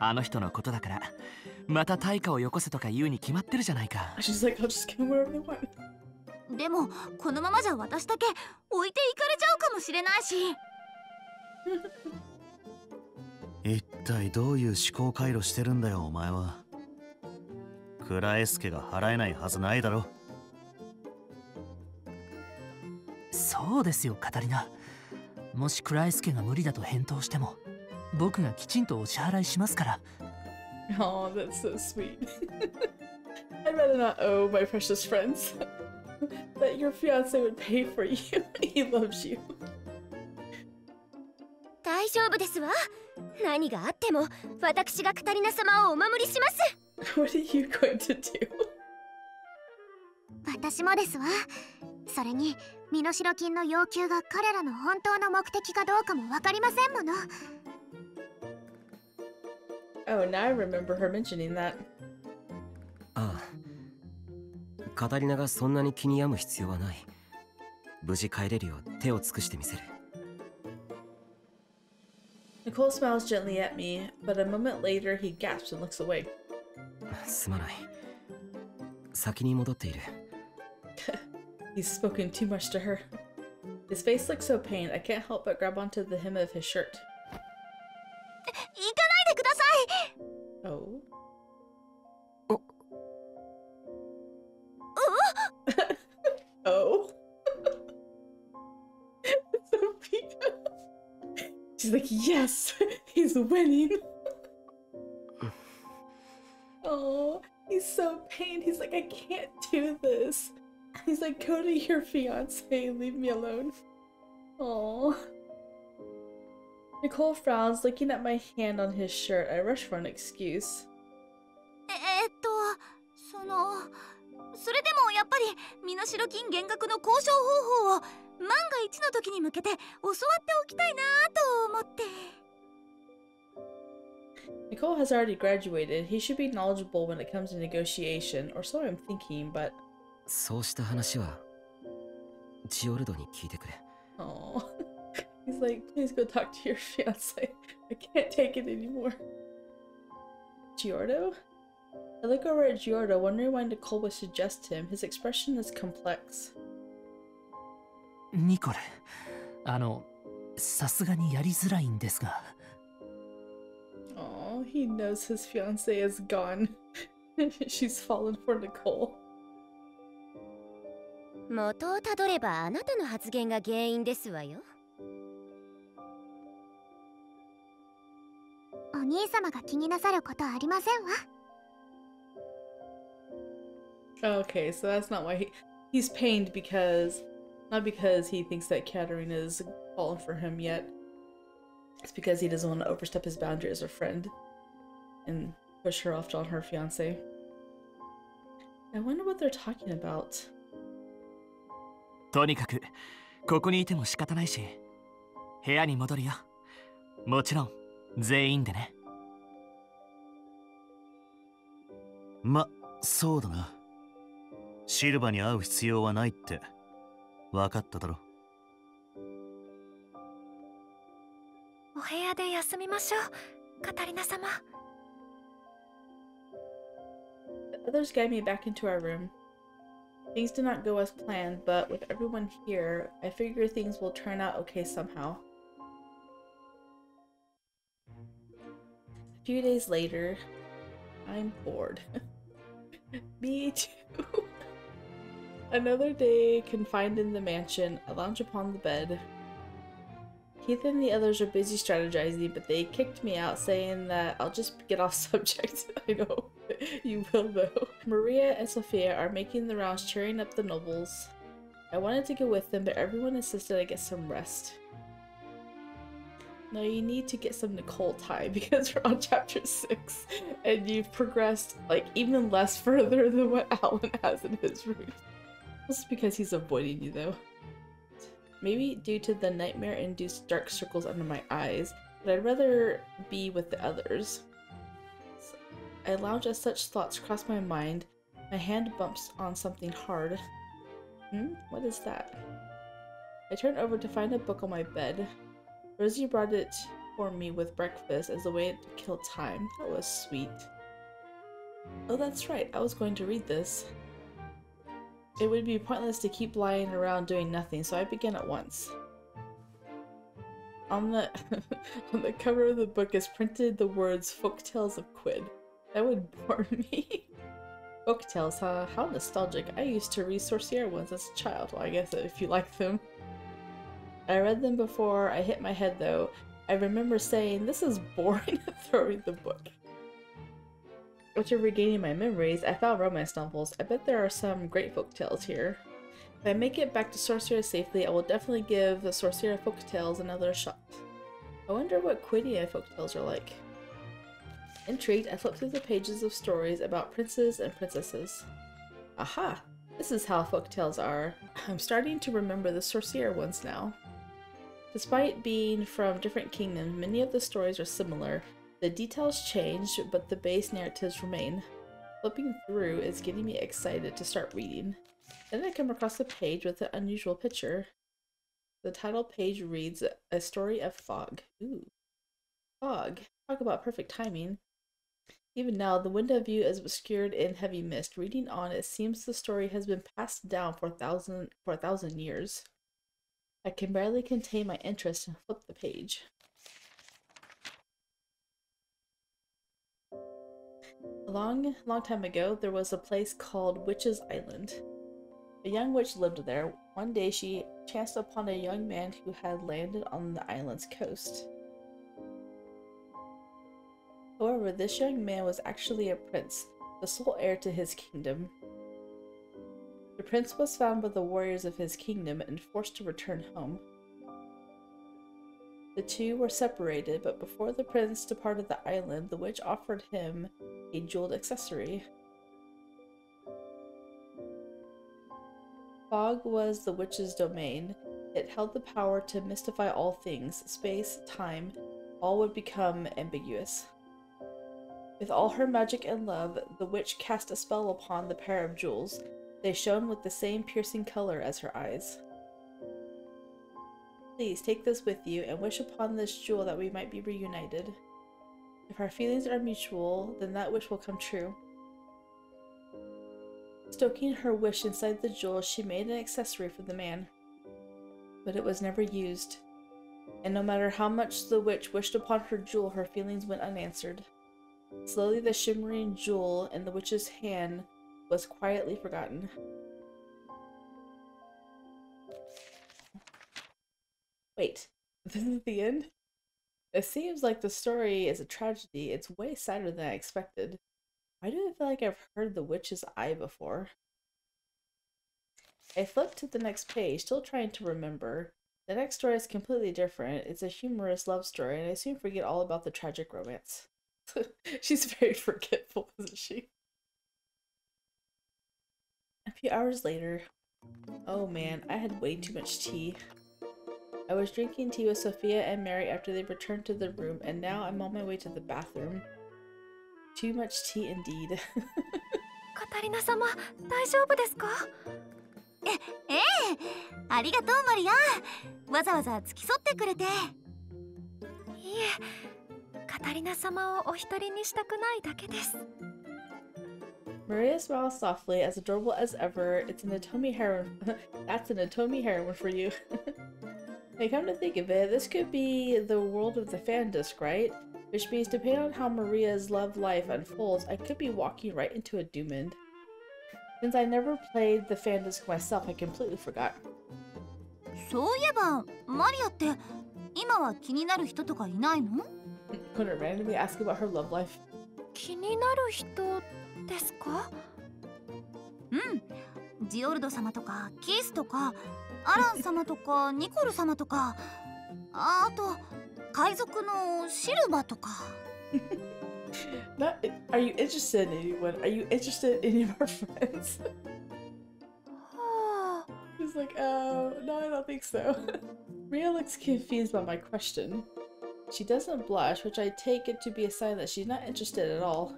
あの人のことだからまた対価をよこせとか言うに決まってるじゃないか She's like, I'll just give them whatever they want. でもこのままじゃ私だけ置いていかれちゃうかもしれないし 一体どういう思考回路してるんだよお前はクラエスケが払えないはずないだろそうですよカタリナもしクライスケが無理だと返答しても僕がきちんとお支払いしますから Oh, that's so sweet. I'd rather not owe my precious friends that your fiance would pay for you. he loves you. 大丈夫ですわ。何があっても私がカタリナ様をお守りします。What are you going to do? 私もですわ。それに身代金の要求が彼らの本当の目的かどうかも分かりませんもの。Oh, now I remember her mentioning that. ああ。カタリナがそんなに気に病む必要はない。無事帰れるよう手を尽くしてみせる Nicol smiles gently at me, but a moment later he gasps and looks away. He's spoken too much to her. His face looks so pained, I can't help but grab onto the hem of his shirt. Oh. Oh. oh. She's like, yes, he's winning. oh, he's so pained. He's like, I can't do this. He's like, go to your fiance, leave me alone. Oh. Nicol frowns, looking at my hand on his shirt. I rush for an excuse. それでもやっぱり身代金減額の交渉方法を万が一の時に向けて教わっておきたいなと思って Nicole has already graduated. He should be knowledgeable when it comes to negotiation, or so I'm thinking, but そうした話はジオルドに聞いてくれ oh. He's like, please go talk to your fiance. I can't take it anymore. Giordo? I look over at Giordo, wondering why Nicol would suggest him. His expression is complex. Nicol, あの、さすがにやりづらいんですが。Aww, he knows his fiance is gone. She's fallen for Nicol. 元をたどればあなたの発言が原因ですわよ。お兄様が気になさることありませんわ。Okay, so that's not why he he's pained because not because he thinks that Catarina's fallen for him yet. It's because he doesn't want to overstep his boundary as a friend and push her off on her fiance. I wonder what they're talking about. とにかくここにいても仕方ないし、部屋に戻るよ。もちろん全員でね。ま、そうだな。シルバに会う必要はないって分かっただろお部屋で休みましょうカタリナ様 The others guide me back into our room. Things did not go as planned, but with everyone here, I figure things will turn out okay somehow. A few days later, I'm bored. Me too. Another day confined in the mansion, I lounge upon the bed. Keith and the others are busy strategizing, but they kicked me out saying that I'll just get off subject. I know. you will though. Maria and Sophia are making the rounds cheering up the nobles. I wanted to go with them, but everyone insisted I get some rest. Now you need to get some Nicol time because we're on chapter 6 and you've progressed like even less further than what Alan has in his room. This is because he's avoiding you though. Maybe due to the nightmare-induced dark circles under my eyes, but I'd rather be with the others. So I lounge as such thoughts cross my mind. My hand bumps on something hard. Hmm? What is that? I turn over to find a book on my bed. Rosie brought it for me with breakfast as a way to kill time. That was sweet. Oh, that's right. I was going to read this. It would be pointless to keep lying around doing nothing, so I began at once. On the on the cover of the book is printed the words Folktales of Quid. That would bore me. Folktales, huh? How nostalgic. I used to read Sorcier ones as a child. Well, I guess if you like them. I read them before I hit my head though. I remember saying, this is boring throwing the book. After regaining my memories, I found romance novels. I bet there are some great folk tales here. If I make it back to Sorcier safely, I will definitely give the Sorcier folk tales another shot. I wonder what Quidia folk tales are like. Intrigued, I flip through the pages of stories about princes and princesses. Aha! This is how folk tales are. I'm starting to remember the Sorcier ones now. Despite being from different kingdoms, many of the stories are similar, the details change, but the base narratives remain. Flipping through is getting me excited to start reading. Then I come across a page with an unusual picture. The title page reads, A Story of Fog. Ooh. Fog. Talk about perfect timing. Even now, the window view is obscured in heavy mist. Reading on, it seems the story has been passed down for a thousand for a thousand years. I can barely contain my interest and flip the page. A long, long time ago, there was a place called Witch's Island. A young witch lived there. One day she chanced upon a young man who had landed on the island's coast. However, this young man was actually a prince, the sole heir to his kingdom. The prince was found by the warriors of his kingdom and forced to return home. The two were separated, but before the prince departed the island, the witch offered him a jeweled accessory. Fog was the witch's domain. It held the power to mystify all things space, time, all would become ambiguous. With all her magic and love, the witch cast a spell upon the pair of jewels. They shone with the same piercing color as her eyes. Please take this with you and wish upon this jewel that we might be reunited. If our feelings are mutual, then that wish will come true. Stoking her wish inside the jewel, she made an accessory for the man. But it was never used. And no matter how much the witch wished upon her jewel, her feelings went unanswered. Slowly, the shimmering jewel in the witch's hand was quietly forgotten. Wait, this is the end? It seems like the story is a tragedy. It's way sadder than I expected. Why do I feel like I've heard the witch's eye before? I flipped to the next page, still trying to remember. The next story is completely different. It's a humorous love story, and I soon forget all about the tragic romance. She's very forgetful, isn't she? A few hours later. Oh man, I had way too much tea. I was drinking tea with Sophia and Mary after they returned to the room, and now I'm on my way to the bathroom. Too much tea indeed. Catarina sama, 大丈夫ですか?え、ええ、ありがとうマリアン。わざわざ付き添ってくれて。いえ、カタリナ様をお一人にしたくないだけです。Maria smiles softly, as adorable as ever. It's an otome heroine. That's an otome heroine for you. I come to think of it, this could be the world of the fan disc, right? Which means depending on how Maria's love life unfolds, I could be walking right into a doom end. Since I never played the fan disc myself, I completely forgot. そういえばマリアって今は気になる人とかいないの Gonna randomly ask about her love life. 気になる人ですかうんジオルド様とかキースとか アラン様とかニコル様とかああと海賊のシルバとか Not, are you interested in anyone? Are you interested in any of our friends? はあ He's like, oh, no, I don't think so. Ria looks confused by my question. She doesn't blush, which I take it to be a sign that she's not interested at all.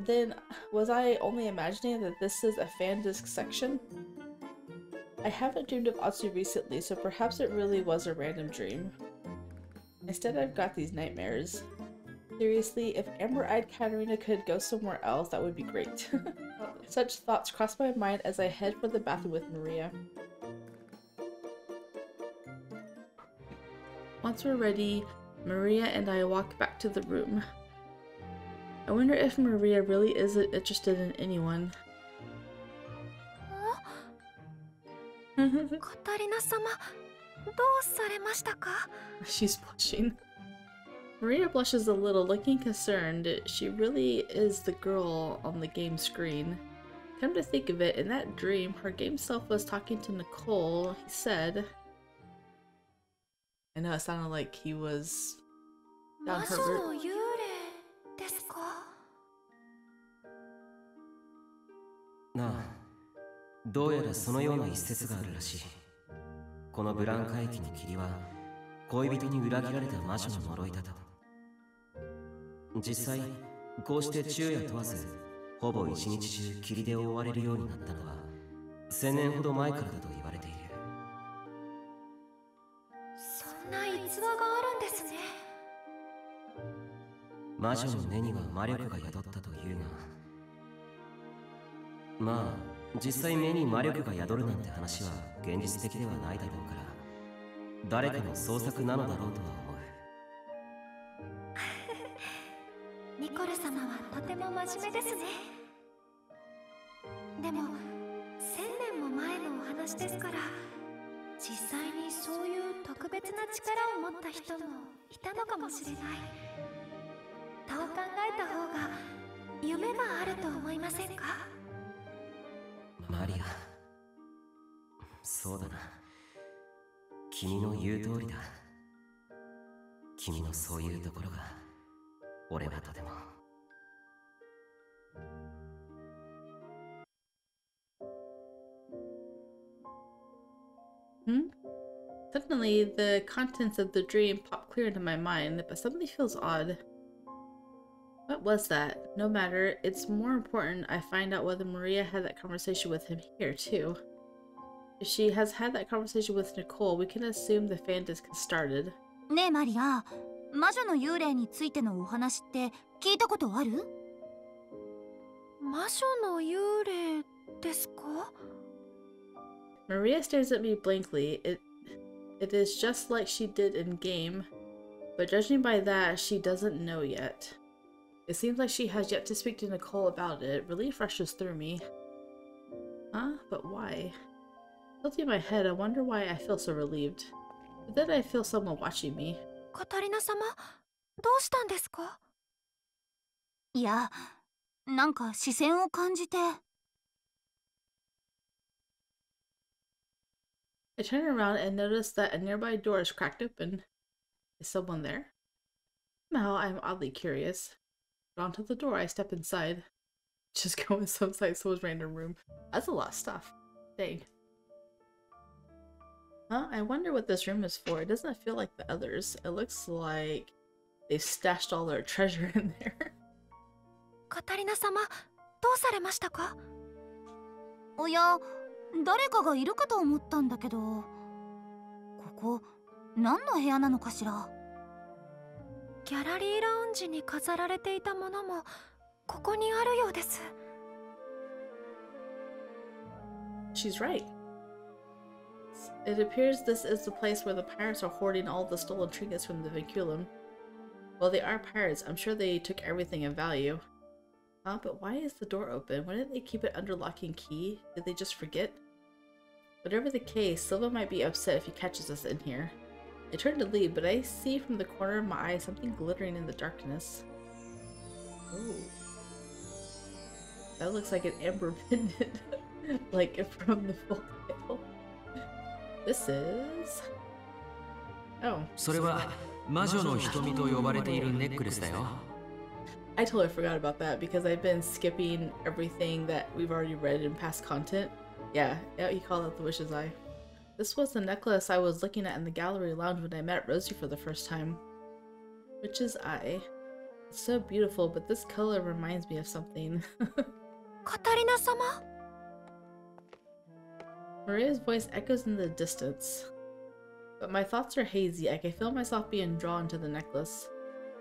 Then, was I only imagining that this is a fan disc section? I haven't dreamed of Atsu recently, so perhaps it really was a random dream. Instead, I've got these nightmares. Seriously, if Amber-Eyed Catarina could go somewhere else, that would be great. Such thoughts cross my mind as I head for the bathroom with Maria. Once we're ready, Maria and I walk back to the room. I wonder if Maria really isn't interested in anyone. Mm-hmm. She's blushing. Maria blushes a little, looking concerned. She really is the girl on the game screen. Come to think of it, in that dream, her game self was talking to Nicol. He said, I know it sounded like he was down her route. どうやらそのような一節があるらしい。このブランカ駅の霧は恋人に裏切られた魔女の呪いだと実際こうして昼夜問わずほぼ一日中霧で覆われるようになったのは千年ほど前からだと言われている。そんな逸話があるんですね。魔女の根には魔力が宿ったというがまあ実際目に魔力が宿るなんて話は現実的ではないだろうから誰かの創作なのだろうとは思う。ニコル様はとても真面目ですね。でも千年も前のお話ですから実際にそういう特別な力を持った人もいたのかもしれない。どう考えた方が夢があると思いませんか？マリアそうだな君の言う通りだ君のそういうところが俺はとても Hmm? Suddenly, the contents of the dream pop clear into my mind, but something feels odd. What was that? No matter, it's more important I find out whether Maria had that conversation with him here, too. If she has had that conversation with Nicol, we can assume the fantasy started. ねえマリア、魔女の幽霊についてのお話って聞いたことある魔女の幽霊ですか Maria stares at me blankly. It, it is just like she did in game, but judging by that, she doesn't know yet. It seems like she has yet to speak to Nicol about it. Relief rushes through me. Huh? But why? Tilting my head, I wonder why I feel so relieved. But then I feel someone watching me. Catarina-sama, どうしたんですかいや、なんか視線を感じて。I turn around and notice that a nearby door is cracked open. Is someone there? Somehow I'm oddly curious onto the door. I step inside. Just go in some like someone's random room. That's a lot of stuff. Dang. Huh? I wonder what this room is for. It doesn't feel like the others. It looks like they stashed all their treasure in there. Catarina-sama, how were you? I thought someone was here, but this is some kind of どうされましたかおや、誰かがいるかと思ったんだけど、ここ何の部屋なのかしらギャラリーラウンジに飾られていたものもここにあるようです She's right. It appears this is the place where the pirates are hoarding all the stolen trinkets from the vinculum. Well, they are pirates. I'm sure they took everything of value. Huh? But why is the door open? Wouldn't they keep it under lock and key? Did they just forget? Whatever the case, Silva might be upset if he catches us in here. I turn to leave, but I see from the corner of my eye something glittering in the darkness. Ooh. That looks like an amber pendant. like from the full tail. This is... Oh. I totally forgot about that because I've been skipping everything that we've already read in past content. Yeah, yeah, you call out the witch's eye. This was the necklace I was looking at in the gallery lounge when I met Rosie for the first time. Witch's eye. It's so beautiful, but this color reminds me of something. Catarina-sama? Maria's voice echoes in the distance. But my thoughts are hazy. I can feel myself being drawn to the necklace.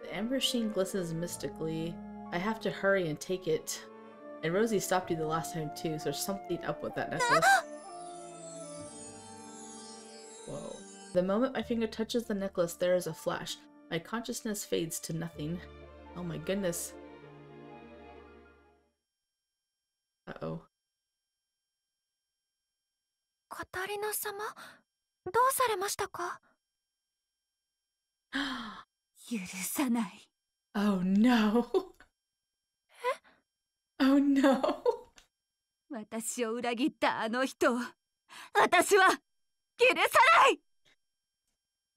The amber sheen glistens mystically. I have to hurry and take it. And Rosie stopped you the last time too, so there's something up with that necklace. Whoa. The moment my finger touches the necklace, there is a flash. My consciousness fades to nothing. Oh my goodness. Uh-oh. Catarina-sama, How did you do it? Yurusanai. Oh no! Oh no! 私を裏切ったあの人を、私は許さない!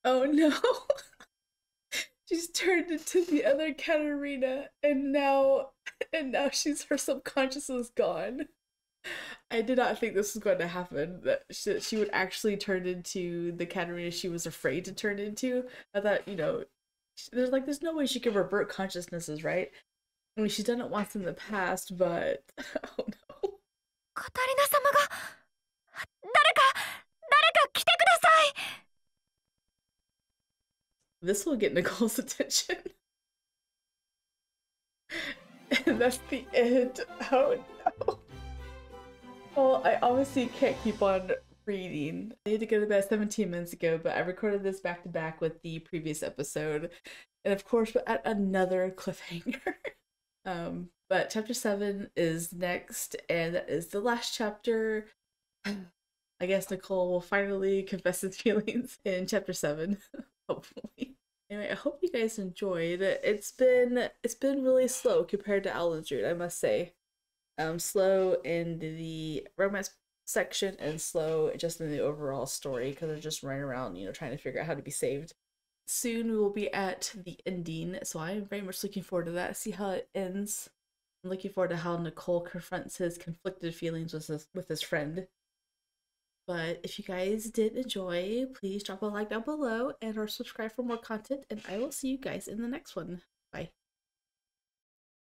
Oh no. she's turned into the other Catarina and now and now she's her subconscious is gone. I did not think this was going to happen. That she, she would actually turn into the Catarina she was afraid to turn into. I thought, you know, there's like there's no way she could revert consciousnesses, right? I mean, she's done it once in the past, but oh no. カタリナ様が誰か This will get Nicol's attention. and that's the end. Oh no. Well, I obviously can't keep on reading. I need to go to bed 17 minutes ago, but I recorded this back to back with the previous episode. And of course, we're at another cliffhanger. um, but chapter 7 is next, and that is the last chapter. I guess Nicol will finally confess his feelings in chapter 7, hopefully. Anyway, I hope you guys enjoyed. It's been it's been really slow compared to Root, I must say. Um, slow in the romance section and slow just in the overall story because they're just running around, you know, trying to figure out how to be saved. Soon we will be at the ending, so I am very much looking forward to that. See how it ends. I'm looking forward to how Nicol confronts his conflicted feelings with his with his friend. But if you guys did enjoy, please drop a like down below and or subscribe for more content, and I will see you guys in the next one. Bye.